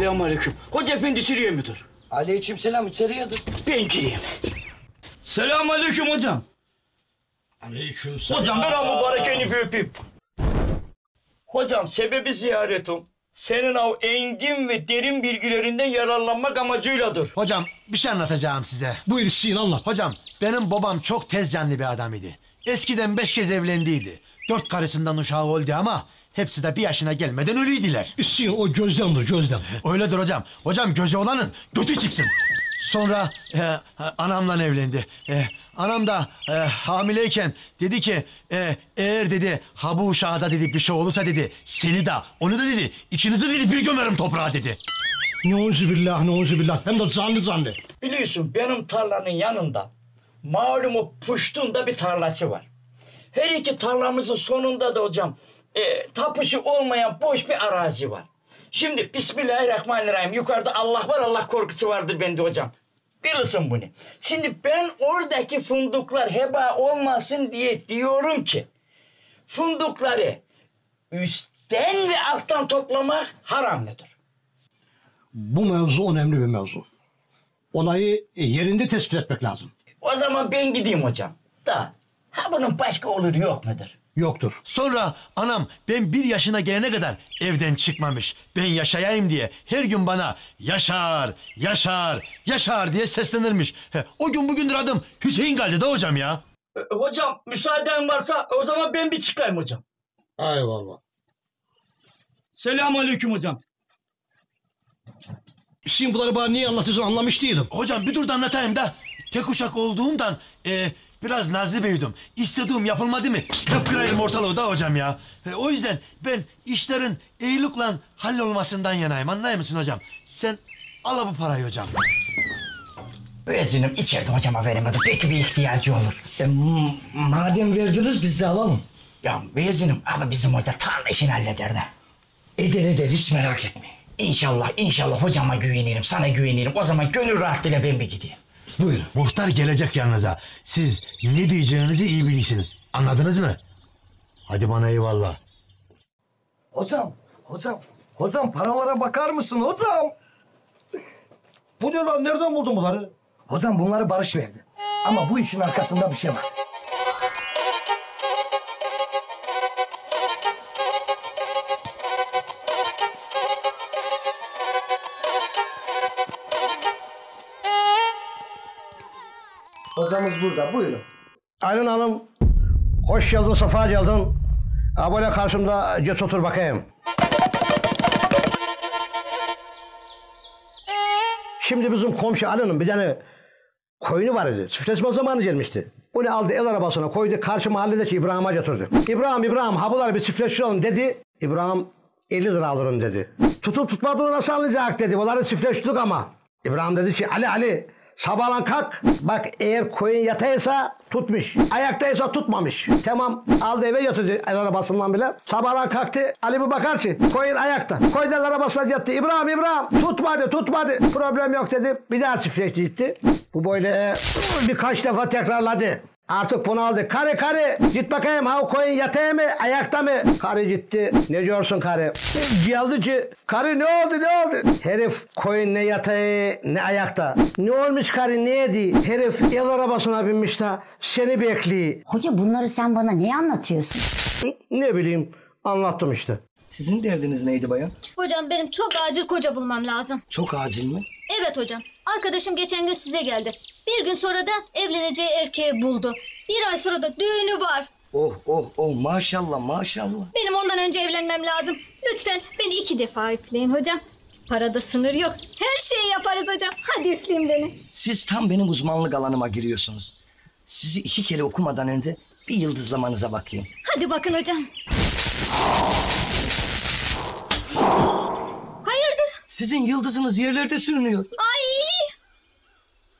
Selamun aleyküm. Hoca efendi içeriye midir? Aleyküm selam içeriyedir. Ben gireyim. Selamun aleyküm hocam. Aleyküm Hocam ben o mübarekeni bir öpeyim. Hocam sebebi ziyaretim senin o engin ve derin bilgilerinden yararlanmak amacıyladır. Hocam bir şey anlatacağım size. Buyur Hüseyin anlat. Hocam benim babam çok tez canlı bir adam idi. Eskiden beş kez evlendiydi. Dört karısından uşağı oldu ama hepsi de bir yaşına gelmeden ölüydüler. Hüseyin o gözlemdir gözlem. Öyledir hocam. Hocam gözü olanın götü çıksın. Sonra e, anamla evlendi. E, anam da e, hamileyken dedi ki e, eğer dedi ha bu uşağa da dedi bir şey olursa dedi seni de onu da dedi ikinizi dedi bir gömerim toprağa dedi. Neuzu billah, neuzu billah. Hem de canlı canlı. Biliyorsun benim tarlanın yanında malum o puştun da bir tarlası var. Her iki tarlamızın sonunda da hocam e, tapusu olmayan boş bir arazi var. Şimdi Bismillahirrahmanirrahim yukarıda Allah var Allah korkusu vardır bende hocam. Bilirsin bunu. Şimdi ben oradaki funduklar heba olmasın diye diyorum ki fundukları üstten ve alttan toplamak haram mıdır? Bu mevzu önemli bir mevzu. Olayı yerinde tespit etmek lazım. O zaman ben gideyim hocam. Da ha bunun başka olur yok mudur? Yoktur. Sonra anam ben bir yaşına gelene kadar evden çıkmamış. Ben yaşayayım diye her gün bana Yaşar, Yaşar, Yaşar diye seslenirmiş. He, o gün bugündür adım Hüseyin geldi de hocam ya. E, hocam müsaaden varsa o zaman ben bir çıkayım hocam. Eyvallah. Selamun aleyküm hocam. Şimdi bunları bana niye anlatıyorsun anlamış değilim. Hocam bir dur da anlatayım da. Tek uşak olduğumdan e, biraz nazlı büyüdüm. İstediğim yapılmadı mı? Kıpkırayım ortalığı da hocam ya. E, o yüzden ben işlerin iyilikle hallolmasından yanayım. Anlıyor musun hocam? Sen al bu parayı hocam. Özünüm içeride hocama veremedi. Belki bir ihtiyacı olur. E, madem verdiniz biz de alalım. Ya Bezinim ama bizim hoca tarla işini halleder de. Eder eder hiç merak etme. İnşallah inşallah hocama güvenirim sana güvenirim. O zaman gönül rahatlığıyla ben bir gideyim. Buyurun. Muhtar gelecek yanınıza. Siz ne diyeceğinizi iyi bilirsiniz. Anladınız mı? Hadi bana eyvallah. Hocam, hocam, hocam paralara bakar mısın hocam? Bu ne lan nereden buldun bunları? Hocam bunları Barış verdi. Ama bu işin arkasında bir şey var. Hocamız burada buyurun. Aylin Hanım, hoş geldin, safa geldin. Böyle karşımda geç otur bakayım. Şimdi bizim komşu Ali'nin bir tane koyunu var idi. Çiftleşme zamanı gelmişti. Onu aldı el arabasına koydu karşı mahalledeki İbrahim'e götürdü. İbrahim İbrahim ha bunlar bir çiftleştirelim dedi. İbrahim 50 lira alırım dedi. Tutup tutmadığını nasıl anlayacak dedi. Bunları çiftleştirdik ama. İbrahim dedi ki Ali Ali sabahlan kalk. Bak eğer koyun yataysa tutmuş. Ayaktaysa tutmamış. Tamam aldı eve götürdü el arabasından bile. Sabahlan kalktı. Ali bir bakar ki koyun ayakta. Koyun el arabasına yattı. İbrahim İbrahim tutmadı tutmadı. Problem yok dedi. Bir daha çiftleşti gitti. Bu böyle e, birkaç defa tekrarladı. Artık bunu aldı. Karı karı git bakayım ha koyun yataya mı ayakta mı? Karı gitti. Ne diyorsun karı? Geldi ki karı ne oldu ne oldu? Herif koyun ne yatağı ne ayakta. Ne olmuş karı ne yedi? Herif el arabasına binmiş de seni bekliyor. Hoca bunları sen bana ne anlatıyorsun? Ne bileyim anlattım işte. Sizin derdiniz neydi bayan? Hocam benim çok acil koca bulmam lazım. Çok acil mi? Evet hocam. Arkadaşım geçen gün size geldi. Bir gün sonra da evleneceği erkeği buldu. Bir ay sonra da düğünü var. Oh oh oh maşallah maşallah. Benim ondan önce evlenmem lazım. Lütfen beni iki defa üfleyin hocam. Parada sınır yok. Her şeyi yaparız hocam. Hadi üfleyin beni. Siz tam benim uzmanlık alanıma giriyorsunuz. Sizi iki kere okumadan önce bir yıldızlamanıza bakayım. Hadi bakın hocam. Hayırdır? Sizin yıldızınız yerlerde sürünüyor. Ay!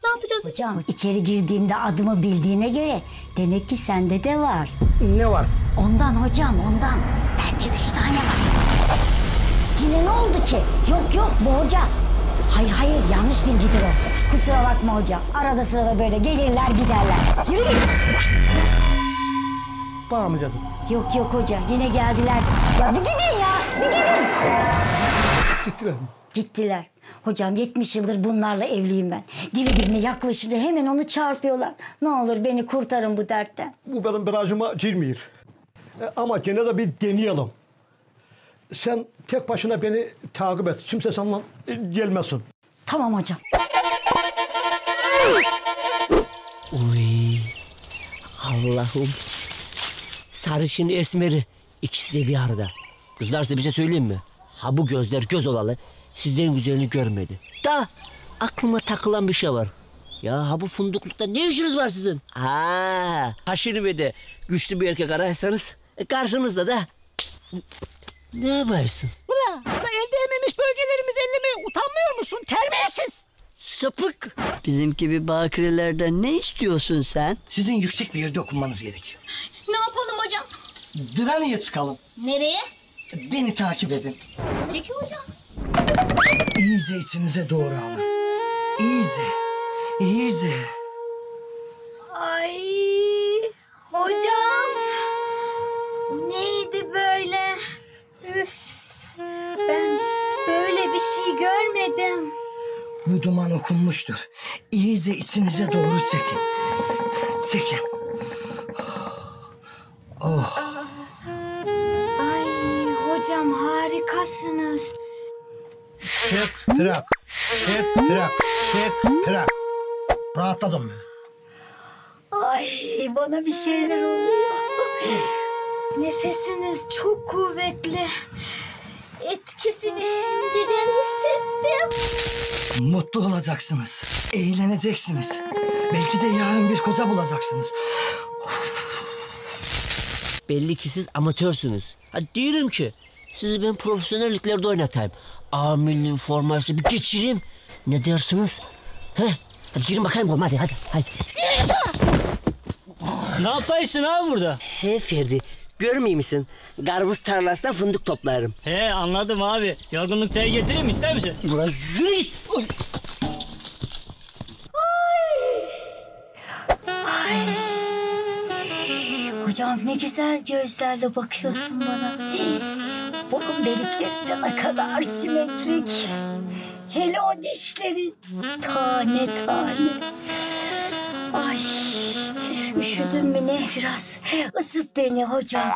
Ne yapacağız? Hocam içeri girdiğimde adımı bildiğine göre demek ki sende de var. Ne var? Ondan hocam ondan. Bende üç tane var. Yine ne oldu ki? Yok yok bu hoca. Hayır hayır yanlış bilgidir o. Kusura bakma hocam. Arada sırada böyle gelirler giderler. Yürü git. Bana mı canım? Yok yok hoca yine geldiler. Ya bir gidin ya bir gidin. Gittiler mi? Gittiler. Hocam 70 yıldır bunlarla evliyim ben. Biri birine yaklaşınca hemen onu çarpıyorlar. Ne olur beni kurtarın bu dertten. Bu benim barajıma girmiyor. E, ama gene de bir deneyelim. Sen tek başına beni takip et. Kimse senden gelmesin. Tamam hocam. Uy. Allah'ım. Sarışın esmeri. İkisi de bir arada. Kızlar size bir şey söyleyeyim mi? Ha bu gözler göz olalı. Sizden güzelini görmedi. Da aklıma takılan bir şey var. Ya ha bu funduklukta ne işiniz var sizin? Ha, haşini ve de güçlü bir erkek ararsanız e, karşınızda da ne yaparsın? Ula, ula elde ememiş bölgelerimiz ellemeye utanmıyor musun? Terbiyesiz. Sapık. Bizim gibi bakirelerden ne istiyorsun sen? Sizin yüksek bir yerde okunmanız gerek. Ne yapalım hocam? Dıraniye çıkalım. Nereye? Beni takip edin. Peki hocam. İyice içinize doğru alın. İyice. İyice. Ay hocam. Bu neydi böyle? Üf. Ben böyle bir şey görmedim. Bu duman okunmuştur. İyice içinize doğru çekin. Çekin. Oh. Ay hocam harikasınız. Şık, trak. Şık, trak. Şık, trak. Rahatladım. Ay bana bir şeyler oluyor. Nefesiniz çok kuvvetli. Etkisini şimdiden hissettim. Mutlu olacaksınız. Eğleneceksiniz. Belki de yarın bir koca bulacaksınız. Belli ki siz amatörsünüz. Ha diyorum ki sizi ben profesyonelliklerde oynatayım. Amilin forması bir geçireyim. Ne dersiniz? He? Hadi girin bakayım oğlum hadi hadi. hadi. Ne yapıyorsun abi burada? He Ferdi görmüyor musun? Karpuz tarlasında fındık toplarım. He anladım abi. Yorgunluk çayı getireyim ister misin? Ulan yürü git. Ay. Hocam ne güzel gözlerle bakıyorsun bana. Burun delikleri de ne kadar simetrik. Hele o dişlerin tane tane. Ay üşüdün mü ne biraz? Isıt beni hocam.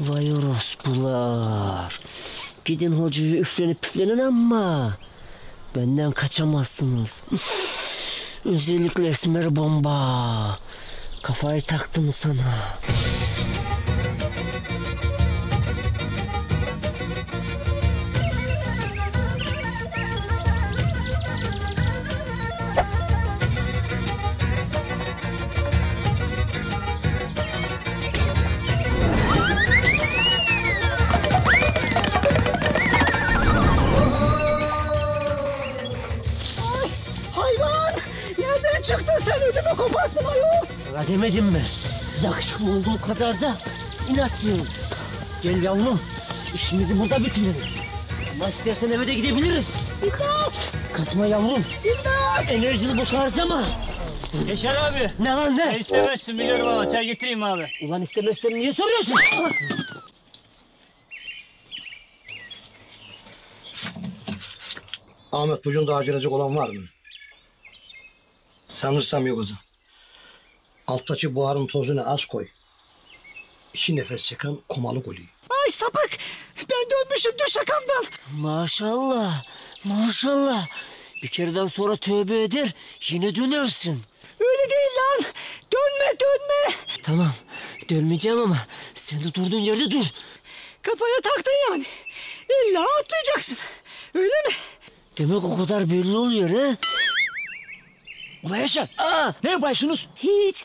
Vay orospular. Gidin hocayı üflenip püflenin ama benden kaçamazsınız. Özellikle esmer bomba. Kafayı taktım sana. Sana demedim mi? Yakışıklı olduğu kadar da inatçıyım. Gel yavrum. işimizi burada bitirelim. Ama istersen eve de gidebiliriz. İmdat! Kaçma yavrum. İmdat! Enerjini boşa harcama. Yaşar abi. Ne lan ne? Ne istemezsin biliyorum ama çay getireyim abi. Ulan istemezsem niye soruyorsun? Ahmet Bucun'da acılayacak olan var mı? Sanırsam yok hocam. Alttaki buharın tozunu az koy. İki nefes çıkan komalık oluyor. Ay sapık! Ben dönmüşüm düş yakamdan. Maşallah. Maşallah. Bir kereden sonra tövbe eder yine dönersin. Öyle değil lan. Dönme dönme. Tamam dönmeyeceğim ama sen de durduğun yerde dur. Kafaya taktın yani. İlla atlayacaksın. Öyle mi? Demek o kadar belli oluyor ha? Ula Yaşar. Aa, ne yapıyorsunuz? Hiç.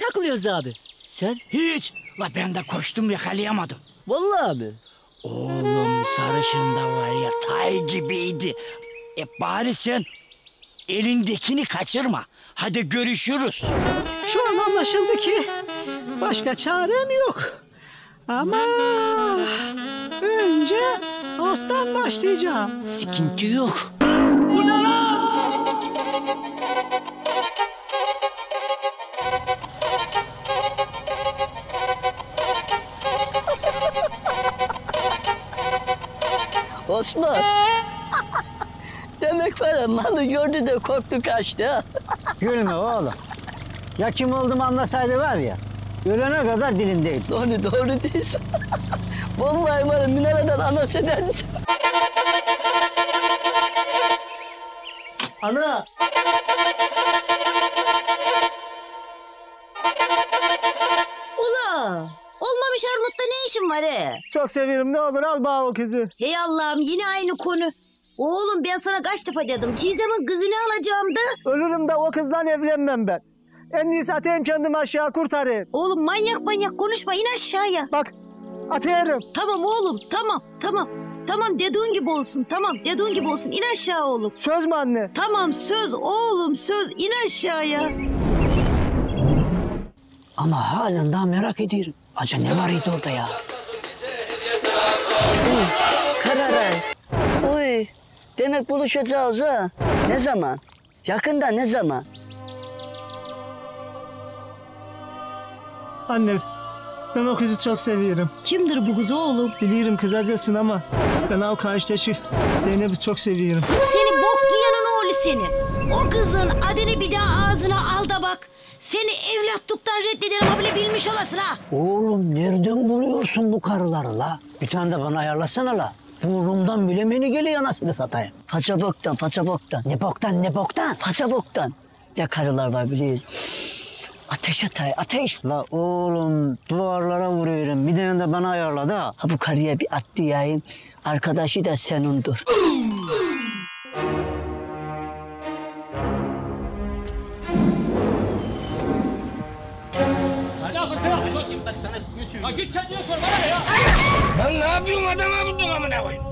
Takılıyoruz abi. Sen? Hiç. La ben de koştum yakalayamadım. Vallahi abi. Oğlum sarışın da var ya tay gibiydi. E bari sen elindekini kaçırma. Hadi görüşürüz. Şu an anlaşıldı ki başka çarem yok. Ama önce alttan başlayacağım. Sıkıntı yok. Osman. Demek ya malı gördü de korktu kaçtı ha. Gülme oğlum. Ya kim olduğumu anlasaydı var ya. Ölene kadar dilimdeydi. Doğru doğru değilsin. Vallahi ya minareden anons ederdi. Ana. İşin var he? Çok seviyorum ne olur al bana o kızı. Hey Allah'ım yine aynı konu. Oğlum ben sana kaç defa dedim. Teyzemin kızını alacağım da. Ölürüm de o kızla evlenmem ben. En iyisi atayım kendimi aşağı kurtarayım. Oğlum manyak manyak konuşma in aşağıya. Bak atıyorum. Tamam oğlum tamam tamam. Tamam dediğin gibi olsun. Tamam dediğin gibi olsun. İn aşağı oğlum. Söz mü anne? Tamam söz oğlum söz. İn aşağıya. Ama halen daha merak ediyorum. Acaba ne var idi orada ya? Kararay. Uy. Demek buluşacağız ha. Ne zaman? Yakında ne zaman? Anne ben o kızı çok seviyorum. Kimdir bu kız oğlum? Biliyorum kız acısın ama ben o karşıdaşı Zeynep'i çok seviyorum. Seni bok yiyenin oğlu seni. O kızın adını bir daha ağzına al da bak. Seni evlatlıktan reddederim ha bile bilmiş olasın ha. Oğlum nereden buluyorsun bu karıları la? Bir tane de bana ayarlasana la. Burnumdan bile beni geliyor anasını satayım. Paça boktan, paça boktan. Ne boktan, ne boktan? Paça boktan. Ne karılar var biliyorsun. Ateş atay, ateş. La oğlum duvarlara vuruyorum. Bir tane de bana ayarla da. Ha bu karıya bir at diyeyim. Arkadaşı da senindir. Ha git kendine sor bana ne ya. Lan ne yapıyorsun adama buldun amına koyayım?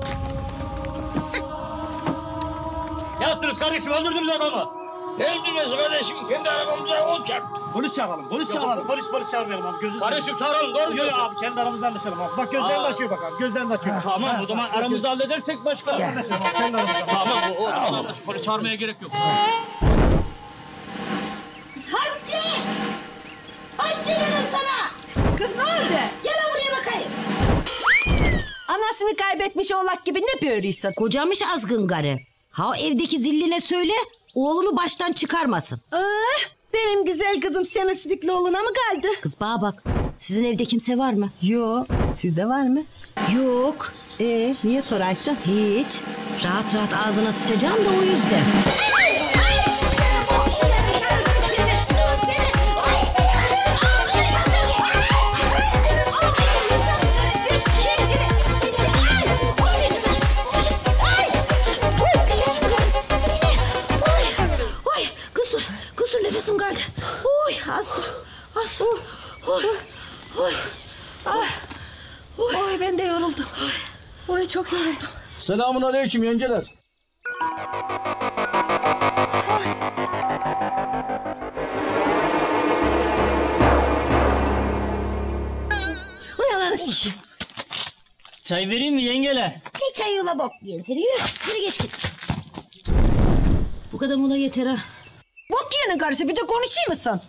Ne yaptınız kardeşim öldürdünüz adamı. Ne öldürmesi kardeşim? Kendi arabamıza o çarptı. Polis çağıralım, polis çağıralım. Polis polis çağırmayalım abi. Gözünü Kardeşim çağıralım, doğru Yok abi kendi aramızda anlaşalım abi. Bak gözlerini Aa. açıyor bak abi. Gözlerini açıyor. Tamam o zaman aramızda halledersek başka. Anlaşalım abi, kendi aramızda. Tamam o, o zaman anlaş. Polis çağırmaya gerek yok. Hacı! Hacı dedim sana! Kız ne oldu? Gel buraya bakayım. Anasını kaybetmiş oğlak gibi ne böğürüyorsun? Kocamış azgın karı. Ha o evdeki zilline söyle oğlunu baştan çıkarmasın. Ah, benim güzel kızım senin sidikli oğluna mı kaldı? Kız bana bak. Sizin evde kimse var mı? Yok. Sizde var mı? Yok. Ee, niye sorarsın? Hiç. Rahat rahat ağzına sıçacağım da o yüzden. Oy, oy. Ay. Oy ben de yoruldum. Oy çok yoruldum. Selamun aleyküm yengeler. Uyalanı sikeyim. Çay vereyim mi yengeler? Ne çayına bok diyen seni. Yürü, yürü geç git. Bu kadar mola yeter ha. Bok yiyenin karısı bir de konuşayım mısın?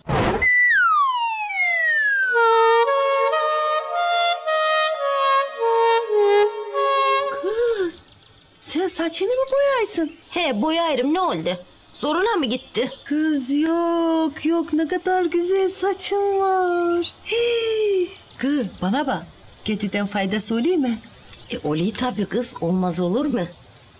Saçını mı boyaysın? He boyarım ne oldu? Zoruna mı gitti? Kız yok yok ne kadar güzel saçın var. Hii. Kız bana bak. Geceden faydası olayım mı? E olayı tabii kız olmaz olur mu?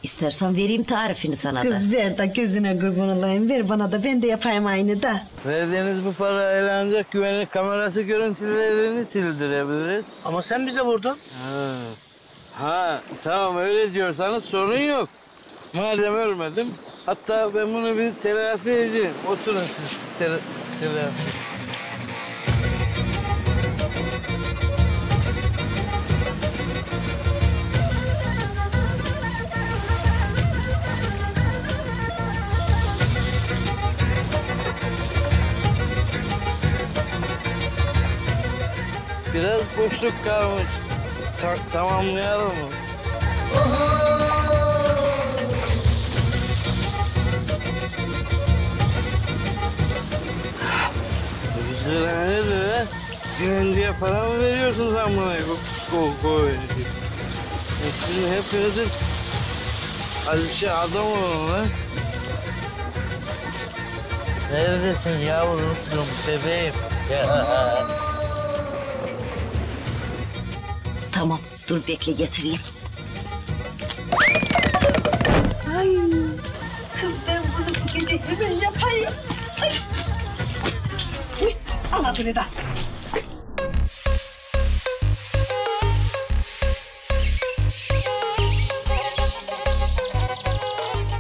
İstersen vereyim tarifini sana da. Kız ver de gözüne kurban olayım ver bana da ben de yapayım aynı da. Verdiğiniz bu parayla ancak güvenlik kamerası görüntülerini sildirebiliriz. Ama sen bize vurdun. Ha. Ha tamam öyle diyorsanız sorun yok. Madem ölmedim hatta ben bunu bir telafi edeyim. Oturun siz tela- telafi. Biraz boşluk kalmış. Ta- tamamlayalım mı? Yüz lira nedir? Direnciye para mı veriyorsun sen bana? Ko ko e Sizin hepinizin şey adam olun lan. Neredesin yavrum bebeğim? Ya. Dur bekle getireyim. Ay kız ben bunu bu gece hemen yapayım. Ay. Uy, al bunu da.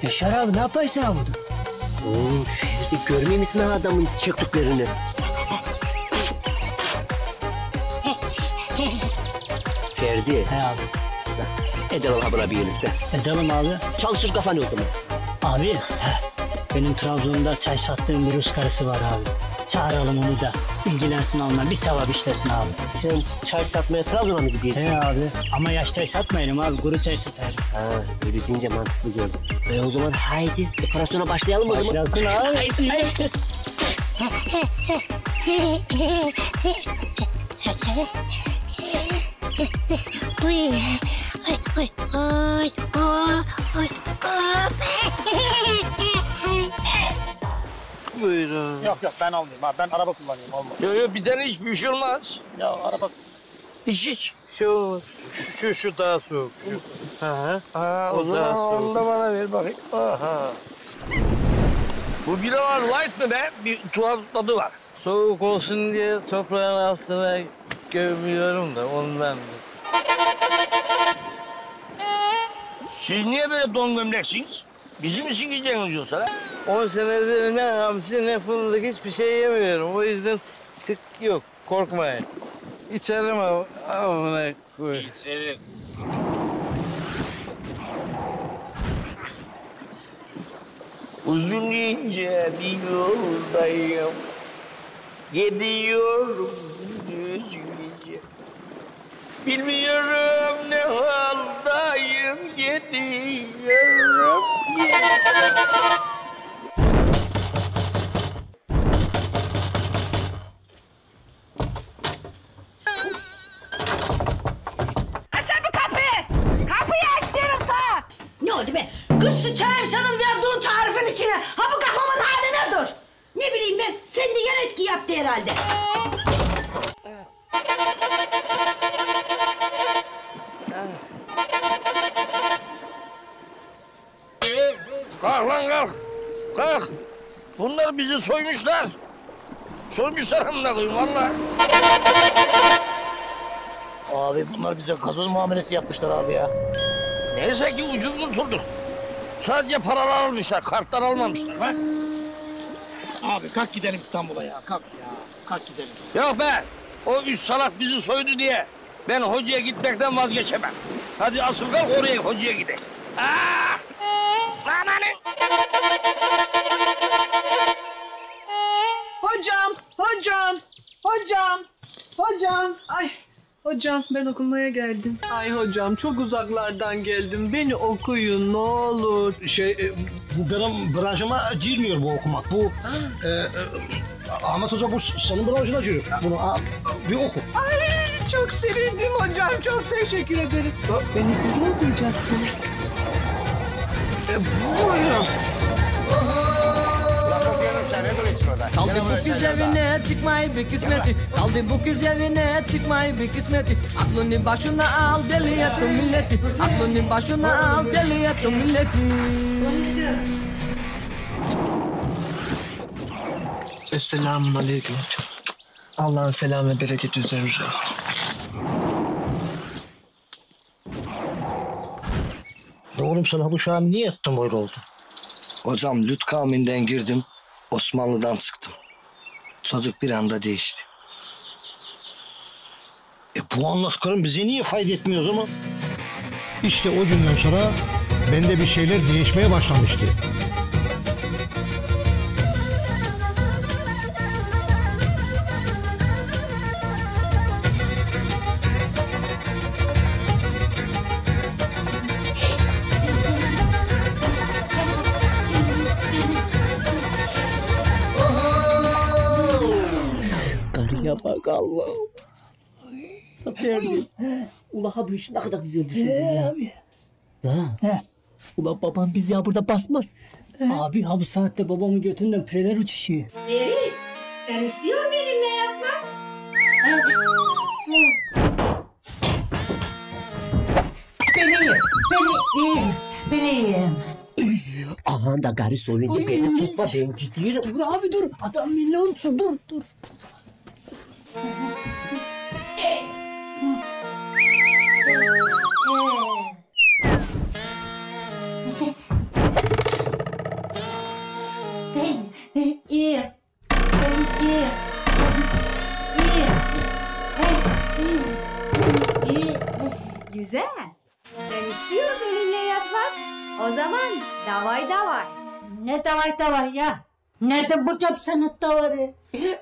Yaşar abi ne yapıyorsun burada? Oo, görmüyor musun adamın çektiklerini? Ferdi. He abi. Edelim ha buna birlikte. Edelim abi. Çalışır kafanı o zaman. Abi benim Trabzon'da çay sattığım bir Rus karısı var abi. Çağıralım onu da. İlgilensin onunla bir sevap işlesin abi. Sen çay satmaya Trabzon'a mı gidiyorsun? He abi. Ama yaş çay satmayalım abi. Kuru çay satarım. Ha, öyle deyince mantıklı gördüm. E o zaman haydi operasyona başlayalım o zaman. Başlasın abi. Haydi. haydi. Uy. Ay ay ay ay ay Buyurun. Yok yok ben almayayım abi. Ben araba kullanıyorum. Olmaz. Yok yok bir tane hiçbir şey olmaz. Ya araba... İç iç. Şu, şu, şu daha soğuk. Şu. Hı hı. Ha, o, O zaman onu da bana ver bakayım. Aha. Bu biralar light mı be? Bir tuhaf tadı var. Soğuk olsun diye toprağın altına gömüyorum da ondan. Siz niye böyle don gömleksiniz? Bizim için gideceksiniz yoksa lan? 10 senedir ne hamsi ne fındık hiçbir şey yemiyorum. O yüzden tık yok. Korkmayın. İçerim ama amına koy. İçerim. Uzun ince bir yoldayım. Gidiyorum. Bilmiyorum ne haldayım. Gidiyorum. gidiyorum. Soymuşlar amına koyayım valla. Abi bunlar bize gazoz muamelesi yapmışlar abi ya. Neyse ki ucuz kurtulduk. Sadece paralar almışlar, kartlar almamışlar bak. Abi kalk gidelim İstanbul'a ya. Kalk ya. Kalk gidelim. Yok be, o üç salak bizi soydu diye ben hocaya gitmekten vazgeçemem. Hadi asıl kalk oraya hocaya gidelim. Ah! Hocam ben okumaya geldim. Ay hocam çok uzaklardan geldim. Beni okuyun ne olur. Şey, e, bu benim branşıma girmiyor bu okumak. Bu e, e, Ahmet Hoca bu senin branşına giriyor. Bunu a, bir oku. Ay çok sevindim hocam. Çok teşekkür ederim. Beni siz mi okuyacaksınız? buyurun. Kaldı bu kız evine çıkmayı bir kısmeti Kaldı bu kız evine çıkmayı bir kısmeti Aklını başına al deli ettin milleti Aklını başına al deli ettin milleti Esselamun aleyküm. Allah'ın selam ve bereketi üzerinize olsun. Oğlum sana bu şahı niye ettin böyle oldu? Hocam Lüt kavminden girdim. Osmanlı'dan çıktım. Çocuk bir anda değişti. E bu anlattıkların bize niye fayda etmiyor o zaman? İşte o günden sonra bende bir şeyler değişmeye başlamıştı. Karıya bak Allah'ım. Zafer'dim. Ula abi ne kadar güzel düşündün ya. Abi. He. Ula babam biz ya burada basmaz. Abi ha bu saatte babamın götünden pireler uçuşuyor. Elif, sen istiyor benimle yatmak? Benim, benim, benim. Aman da garı soyunca beni tutma ben gidiyorum. Dur abi dur. Adam milyonsu dur dur. Güzel. Sen istiyor benimle yatmak? O zaman davay davay. Ne davay davay ya? Nereden bulacağım sana davarı?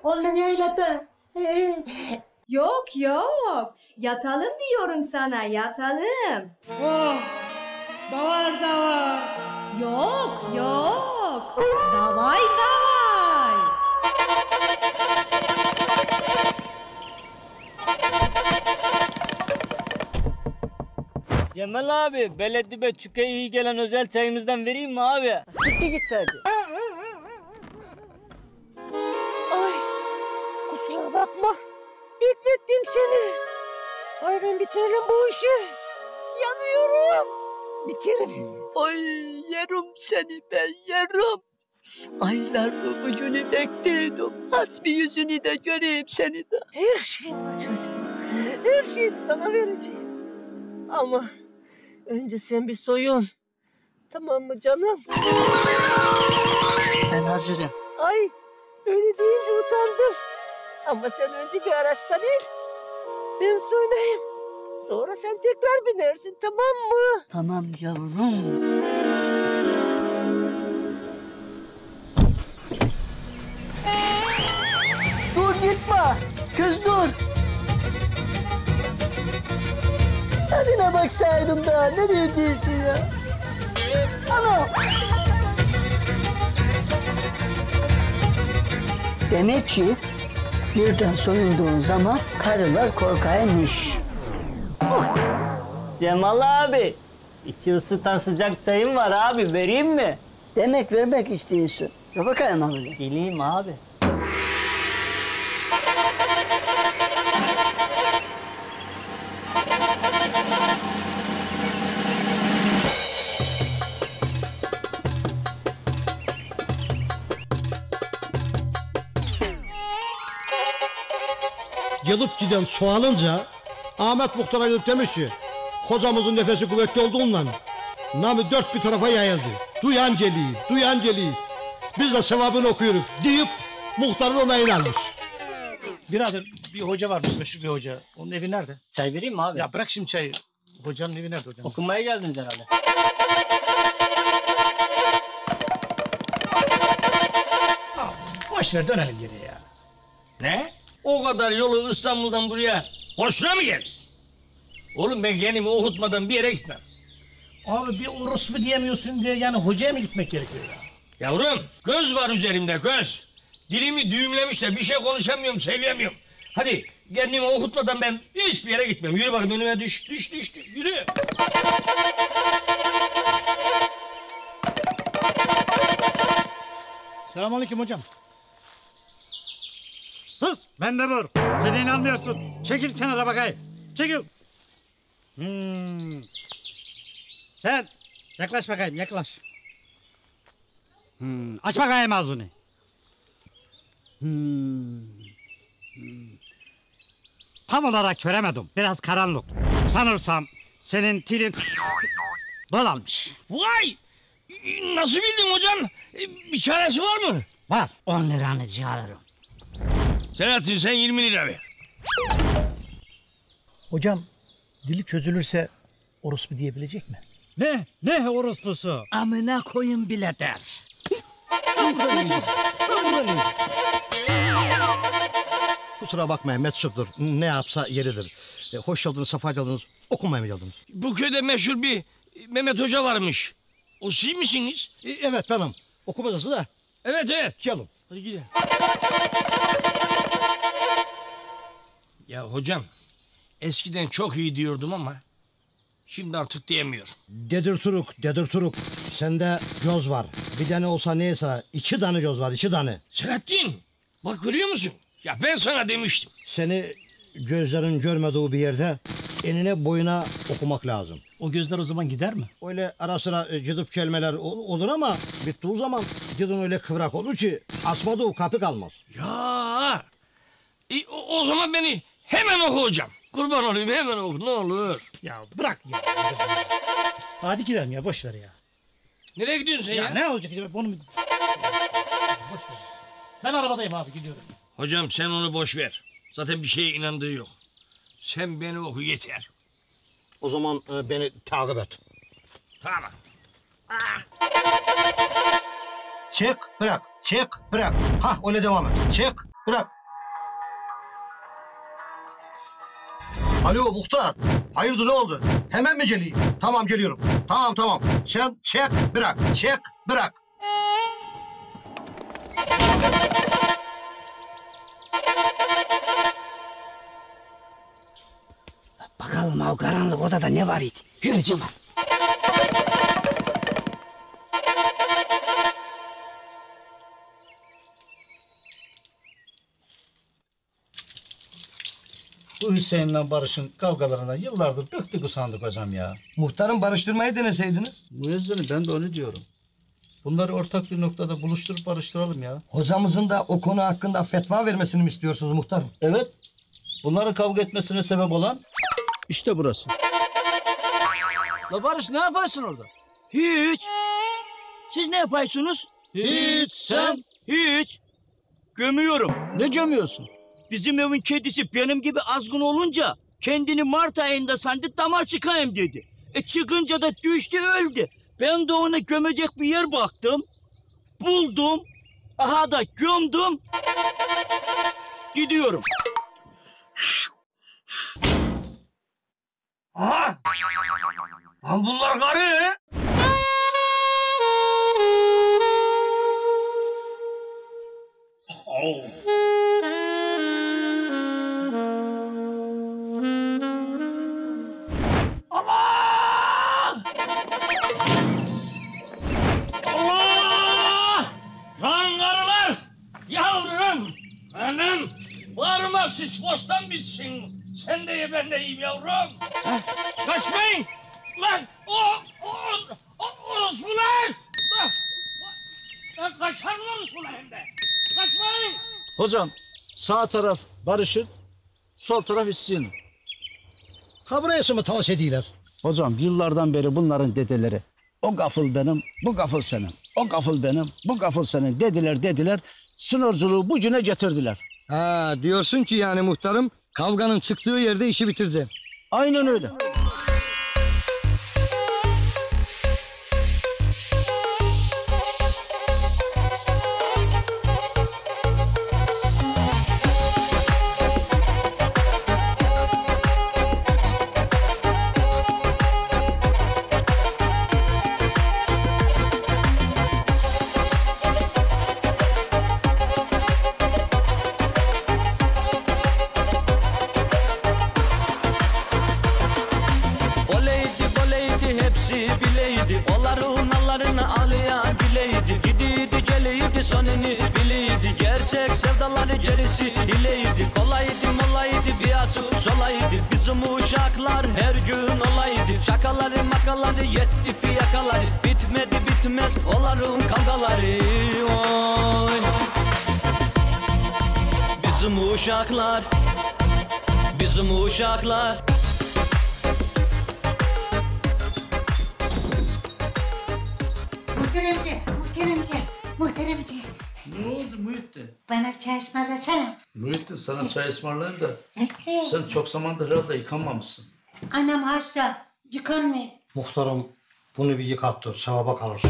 Onunla öyle de. Yok yok. Yatalım diyorum sana yatalım. Oh, davar davar. Yok yok. Davay davay. Cemal abi, belediyeme çüke iyi gelen özel çayımızdan vereyim mi abi? Gitti git verdi. Beklettim seni. Ay ben bitirelim bu işi. Yanıyorum. Bitirelim. Ay yerim seni ben yerim. Aylardır bu günü bekliyordum. Hasbi yüzünü de göreyim seni de. Her şeyim var çocuğum. Her şeyimi sana vereceğim. Ama önce sen bir soyun. Tamam mı canım? Ben hazırım. Ay öyle deyince utandım. Ama sen önce bir araçtan in. Ben soyunayım. Sonra sen tekrar binersin tamam mı? Tamam yavrum. Dur gitme. Kız dur. Tadına baksaydım da nereye diyorsun ya? Ana! Demek ki birden soyunduğun zaman karılar korkarmış. Cemal abi, içi ısıtan sıcak çayım var abi, vereyim mi? Demek vermek istiyorsun. Ya bakayım abi. Geleyim abi. Gelip giden su alınca Ahmet Muhtar'a gelip demiş ki hocamızın nefesi kuvvetli olduğundan namı dört bir tarafa yayıldı. Duyan geliyor, duyan geliyor. Biz de sevabını okuyoruz deyip muhtarın onayını almış. Birader bir hoca varmış meşhur bir hoca. Onun evi nerede? Çay vereyim mi abi? Ya bırak şimdi çayı. Hocanın evi nerede hocanın? Okumaya geldiniz herhalde. Boş ver dönelim geriye ya. Ne? O kadar yolu İstanbul'dan buraya boşuna mı geldin? Oğlum ben kendimi okutmadan bir yere gitmem. Abi bir orospu diyemiyorsun diye yani hocaya mı gitmek gerekiyor ya? Yavrum göz var üzerimde göz. Dilimi düğümlemiş de bir şey konuşamıyorum söyleyemiyorum. Hadi kendimi okutmadan ben hiçbir yere gitmem. Yürü bakayım önüme düş düş düş düş yürü. Selamünaleyküm hocam. Sus ben de vur. Seni inanmıyorsun. Çekil kenara bakayım. Çekil. Hmm. Sen yaklaş bakayım yaklaş. Hmm. Aç bakayım ağzını. Hmm. Hmm. Tam olarak göremedim. Biraz karanlık. Sanırsam senin tilin dolanmış. Vay! Nasıl bildin hocam? Bir çaresi var mı? Var. 10 liranı alırım. Selahattin sen 20 lira ver. Hocam dili çözülürse orospu diyebilecek mi? Ne? Ne orospusu? Amına koyun bile der. Kusura bakmayın meczuptur. Ne yapsa yeridir. E, hoş geldiniz, sefa geldiniz. Okumaya mı geldiniz? Bu köyde meşhur bir Mehmet Hoca varmış. O siz misiniz? E, evet benim. Okumacası da. Evet evet. Gelin. Hadi gidelim. Ya hocam eskiden çok iyi diyordum ama şimdi artık diyemiyorum. Dedirturuk, dedirturuk. Sende göz var. Bir tane olsa neyse. iki tane göz var, iki tane. Selahattin bak görüyor musun? Ya ben sana demiştim. Seni gözlerin görmediği bir yerde enine boyuna okumak lazım. O gözler o zaman gider mi? Öyle ara sıra e, cıdıp kelimeler ol- olur ama bittiği zaman cıdın öyle kıvrak olur ki asmadığı kapı kalmaz. Ya e, o, o zaman beni hemen oku hocam. Kurban olayım hemen oku ne olur. Ya bırak ya. Hadi gidelim ya boş ver ya. Nereye gidiyorsun sen ya? Ya ne olacak? Bunu... Boş ver. Ben arabadayım abi gidiyorum. Hocam sen onu boş ver. Zaten bir şeye inandığı yok. Sen beni oku yeter. O zaman e, beni takip et. Tamam. Çek, bırak. Çek, bırak. Ha öyle devam et. Çek, bırak. Alo muhtar. Hayırdır ne oldu? Hemen mi geleyim? Tamam geliyorum. Tamam tamam. Sen çek, bırak. Çek, bırak. Bakalım o karanlık odada ne var idi? Yürü Cemal. Bu Hüseyin'le Barış'ın kavgalarına yıllardır bıktık usandık hocam ya. Muhtarım barıştırmayı deneseydiniz. Müezzini ben de onu diyorum. Bunları ortak bir noktada buluşturup barıştıralım ya. Hocamızın da o konu hakkında fetva vermesini mi istiyorsunuz muhtarım? Evet. Bunların kavga etmesine sebep olan işte burası. La Barış ne yaparsın orada? Hiç. Siz ne yapıyorsunuz? Hiç, sen? Hiç. Gömüyorum. Ne gömüyorsun? Bizim evin kedisi benim gibi azgın olunca kendini Mart ayında sandı damar çıkayım dedi. E çıkınca da düştü öldü. Ben de ona gömecek bir yer baktım. Buldum. Aha da gömdüm. Gidiyorum. Aha! Lan bunlar karı. Oh. Bağrıma sıç bostan bitsin. Sen de ye ben de yiyeyim yavrum. Kaçmayın! Lan! O! O! O! Orospular! Lan! Kaçar mı orospular hem de? Kaçmayın! Hocam sağ taraf Barış'ın, sol taraf. Ha buraya mı talaş ediyorlar? Hocam yıllardan beri bunların dedeleri. O gafıl benim, bu gafıl senin. O gafıl benim, bu gafıl senin dediler dediler. Sınırcılığı bugüne getirdiler. Ha diyorsun ki yani muhtarım kavganın çıktığı yerde işi bitireceğim. Aynen öyle. Sana çay ısmarlayayım da sen çok zamandır herhalde yıkanmamışsın. Anam hasta, yıkanmıyor. Muhtarım bunu bir yıkattır. Sevaba kalır.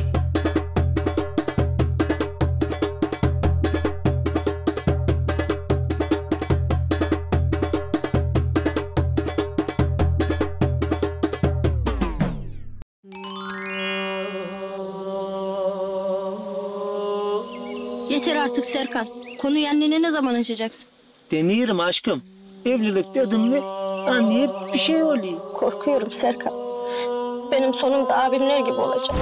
Yeter artık Serkan. Konuyu annene ne zaman açacaksın? Deniyorum aşkım. Evlilik dedim mi anlayıp bir şey oluyor. Korkuyorum Serkan. Benim sonum da abimler gibi olacak.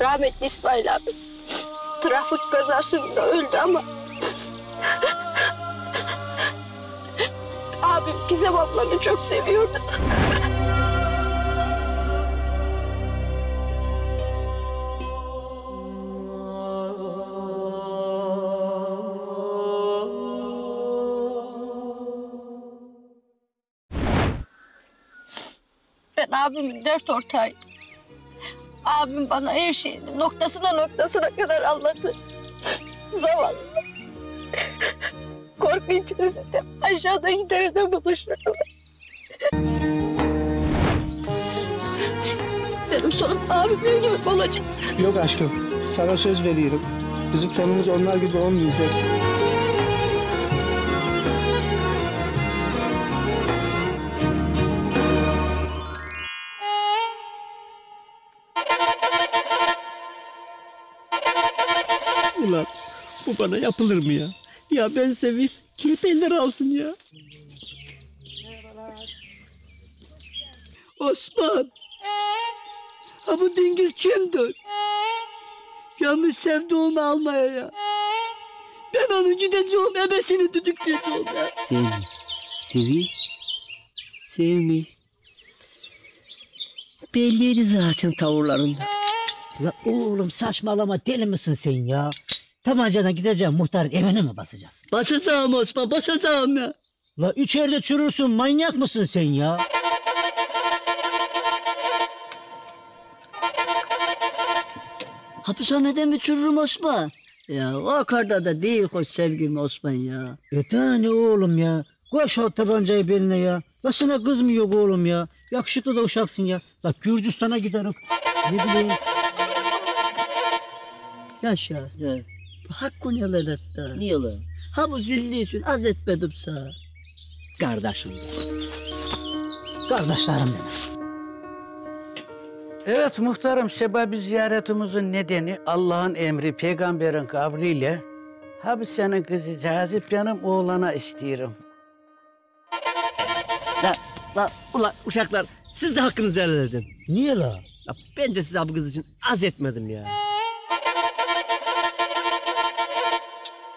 Rahmetli İsmail abi trafik kazasında öldü ama... Abim Gizem ablanı çok seviyordu. Ben abimin dört ortağıydım. Abim bana her şeyini noktasına noktasına kadar anlattı. Zavallı. Korku içerisinde aşağıda giderinde buluşurdular. Benim sonum abimin gibi olacak. Yok aşkım. Sana söz veriyorum. Bizim sonumuz onlar gibi olmayacak. Bana yapılır mı ya? Ya ben seveyim. Kilip eller alsın ya. Osman. Ha bu dingil kimdir? Yanlış sevduğumu almaya ya. Ben onun gideceğim ebesini düdükleyeceğim ya. Sev, sevi, sevmi. Belliydi zaten tavırlarında. La oğlum saçmalama deli misin sen ya? Tabancadan gideceğim muhtarın evine mi basacağız? Basacağım Osman basacağım ya. La içeride çürürsün manyak mısın sen ya? Hapishanede mi çürürüm Osman? Ya o kadar da değil hoş sevgim Osman ya. E daha ne oğlum ya? Koş o tabancayı beline ya. La sana kız mı yok oğlum ya? Yakışıklı da uşaksın ya. La Gürcistan'a giderim. Ne bileyim. Yaşa. Ya. Hakkını helal et de. Niye lan? Ha bu zilli için az etmedim sana. Kardeşim. Kardeşlerim benim. Evet muhtarım sebebi ziyaretimizin nedeni Allah'ın emri peygamberin kavliyle Habi senin kızı cazip benim oğlana istiyorum. La, la, ulan uşaklar siz de hakkınızı helal edin. Niye la? Ya ben de size bu kız için az etmedim ya.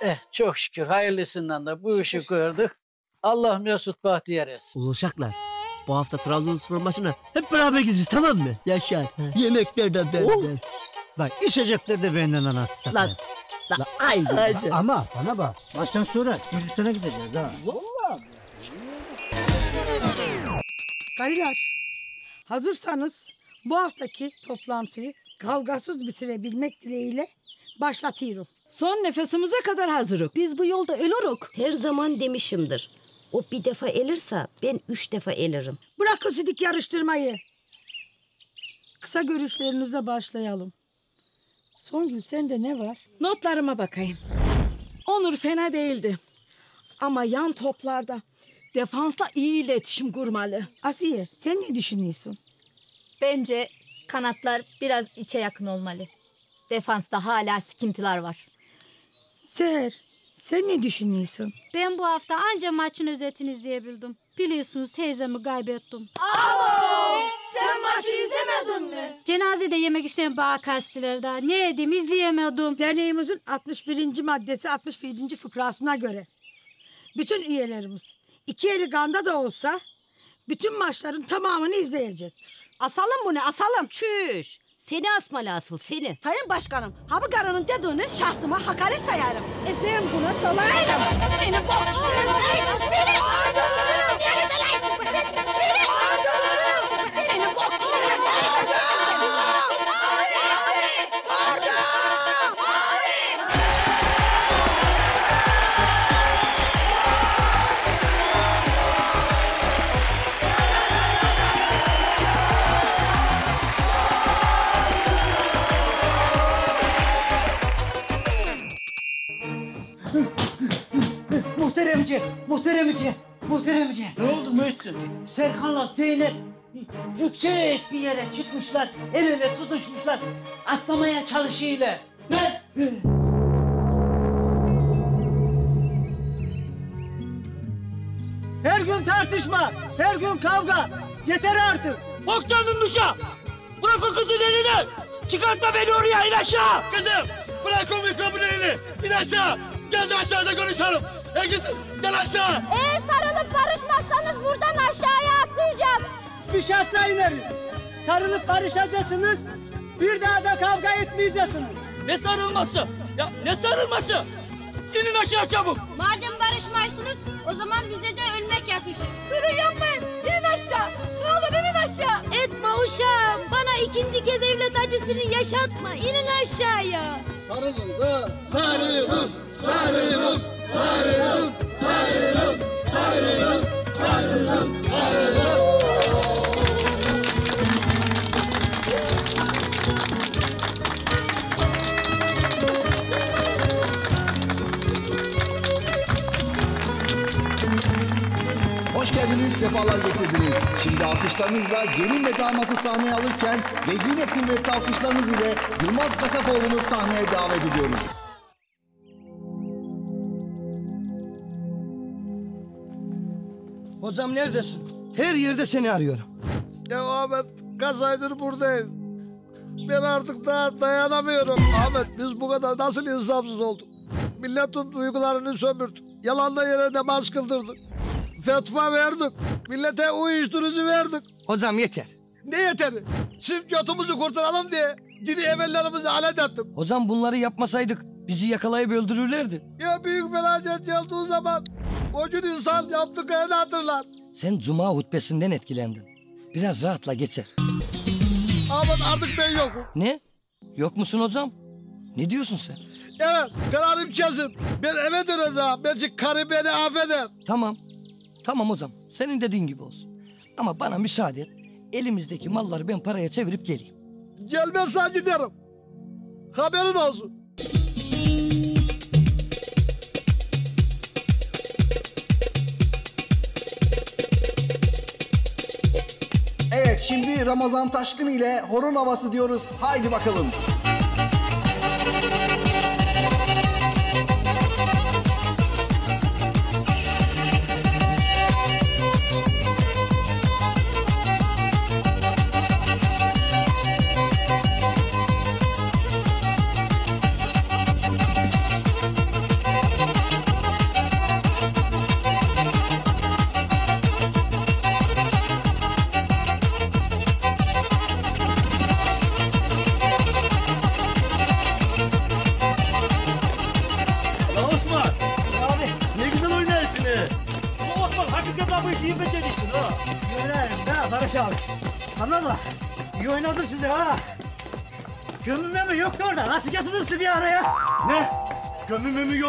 Eh çok şükür hayırlısından da bu işi gördük. Allah mesut bahtiyar etsin. Ulan uşaklar bu hafta Trabzonspor maçına hep beraber gideceğiz tamam mı? Yaşar. Yemekler de benden. Bak içecekler de benden anası satayım. Lan, lan haydi. Haydi. Ama bana bak. Baştan sonra Gürcistan'a gideceğiz ha. Karılar, hazırsanız bu haftaki toplantıyı kavgasız bitirebilmek dileğiyle başlatıyorum. Son nefesimize kadar hazırız. Biz bu yolda ölürük. Her zaman demişimdir. O bir defa elirse ben üç defa elirim. Bırakın sidik yarıştırmayı. Kısa görüşlerinizle başlayalım. Songül sende ne var? Notlarıma bakayım. Onur fena değildi. Ama yan toplarda defansla iyi iletişim kurmalı. Asiye sen ne düşünüyorsun? Bence kanatlar biraz içe yakın olmalı. Defansta hala sıkıntılar var. Seher sen ne düşünüyorsun? Ben bu hafta anca maçın özetini izleyebildim. Biliyorsunuz teyzemi kaybettim. Sen maçı izlemedin mi? Cenazede yemek isteyen bağ kastiler daha. Ne edeyim izleyemedim. Derneğimizin 61. maddesi 61. fıkrasına göre bütün üyelerimiz iki eli ganda da olsa bütün maçların tamamını izleyecektir. Asalım bunu asalım. Çüş. Seni asmalı asıl seni. Sayın başkanım, ha bu karının dediğini şahsıma hakaret sayarım. E ben buna dolayırım. Seni bok Seni ardılırım. Muhteremci, muhteremci, muhteremci. Ne oldu Muhittin? Serkan'la Zeynep yüksek bir yere çıkmışlar. El ele tutuşmuşlar. Atlamaya çalışıyorlar. Ne? Her gün tartışma, her gün kavga. Yeter artık. Boktanın duşa. Bırak o kızın elini. Çıkartma beni oraya in aşağı. Kızım bırak o mikrofonu elini. İn aşağı. Gel de aşağıda konuşalım. Kızım gel aşağı. Eğer sarılıp barışmazsanız buradan aşağıya atlayacağız. Bir şartla ineriz. Sarılıp barışacaksınız. Bir daha da kavga etmeyeceksiniz. Ne sarılması? Ya ne sarılması? İnin aşağı çabuk. Madem barışmazsınız o zaman bize de ölmek yakışır. Durun yapmayın. İnin aşağı. Ne olur inin aşağı. Et uşağım. Bana ikinci kez evlat acısını yaşatma. İnin aşağıya. Sarılın da sarılın, sarılın, Hoş geldiniz, sefalar getirdiniz. Şimdi alkışlarınızla gelin ve damatı sahneye alırken ve yine kuvvetli alkışlarınız ile Yılmaz Kasapoğlu'nu sahneye davet ediyoruz. Hocam neredesin? Her yerde seni arıyorum. Ya Ahmet kaç aydır buradayım. Ben artık daha dayanamıyorum. Ahmet biz bu kadar nasıl insafsız olduk? Milletin duygularını sömürdük. Yalanla yere namaz kıldırdık. Fetva verdik. Millete uyuşturucu verdik. Hocam yeter. Ne yeteri? Sırf götümüzü kurtaralım diye dini emellerimizi alet ettim. Hocam bunları yapmasaydık bizi yakalayıp öldürürlerdi. Ya büyük felaket geldiği zaman o gün insan yaptıklarını hatırlar. Sen cuma hutbesinden etkilendin. Biraz rahatla geçer. Ahmet artık ben yokum. Ne? Yok musun hocam? Ne diyorsun sen? Evet kararım kesin. Ben eve döneceğim. Belki karı beni affeder. Tamam. Tamam hocam. Senin dediğin gibi olsun. Ama bana müsaade et. Elimizdeki malları ben paraya çevirip geleyim. Gelmezsen giderim. Haberin olsun. Evet şimdi Ramazan Taşkın ile horon havası diyoruz. Haydi bakalım.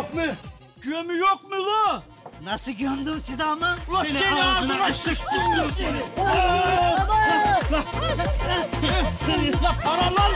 Yok mu? Gömü yok mu la? Nasıl gömdüm sizi ama? Ulan seni ağzına sıçtım seni. Lan paralar gitti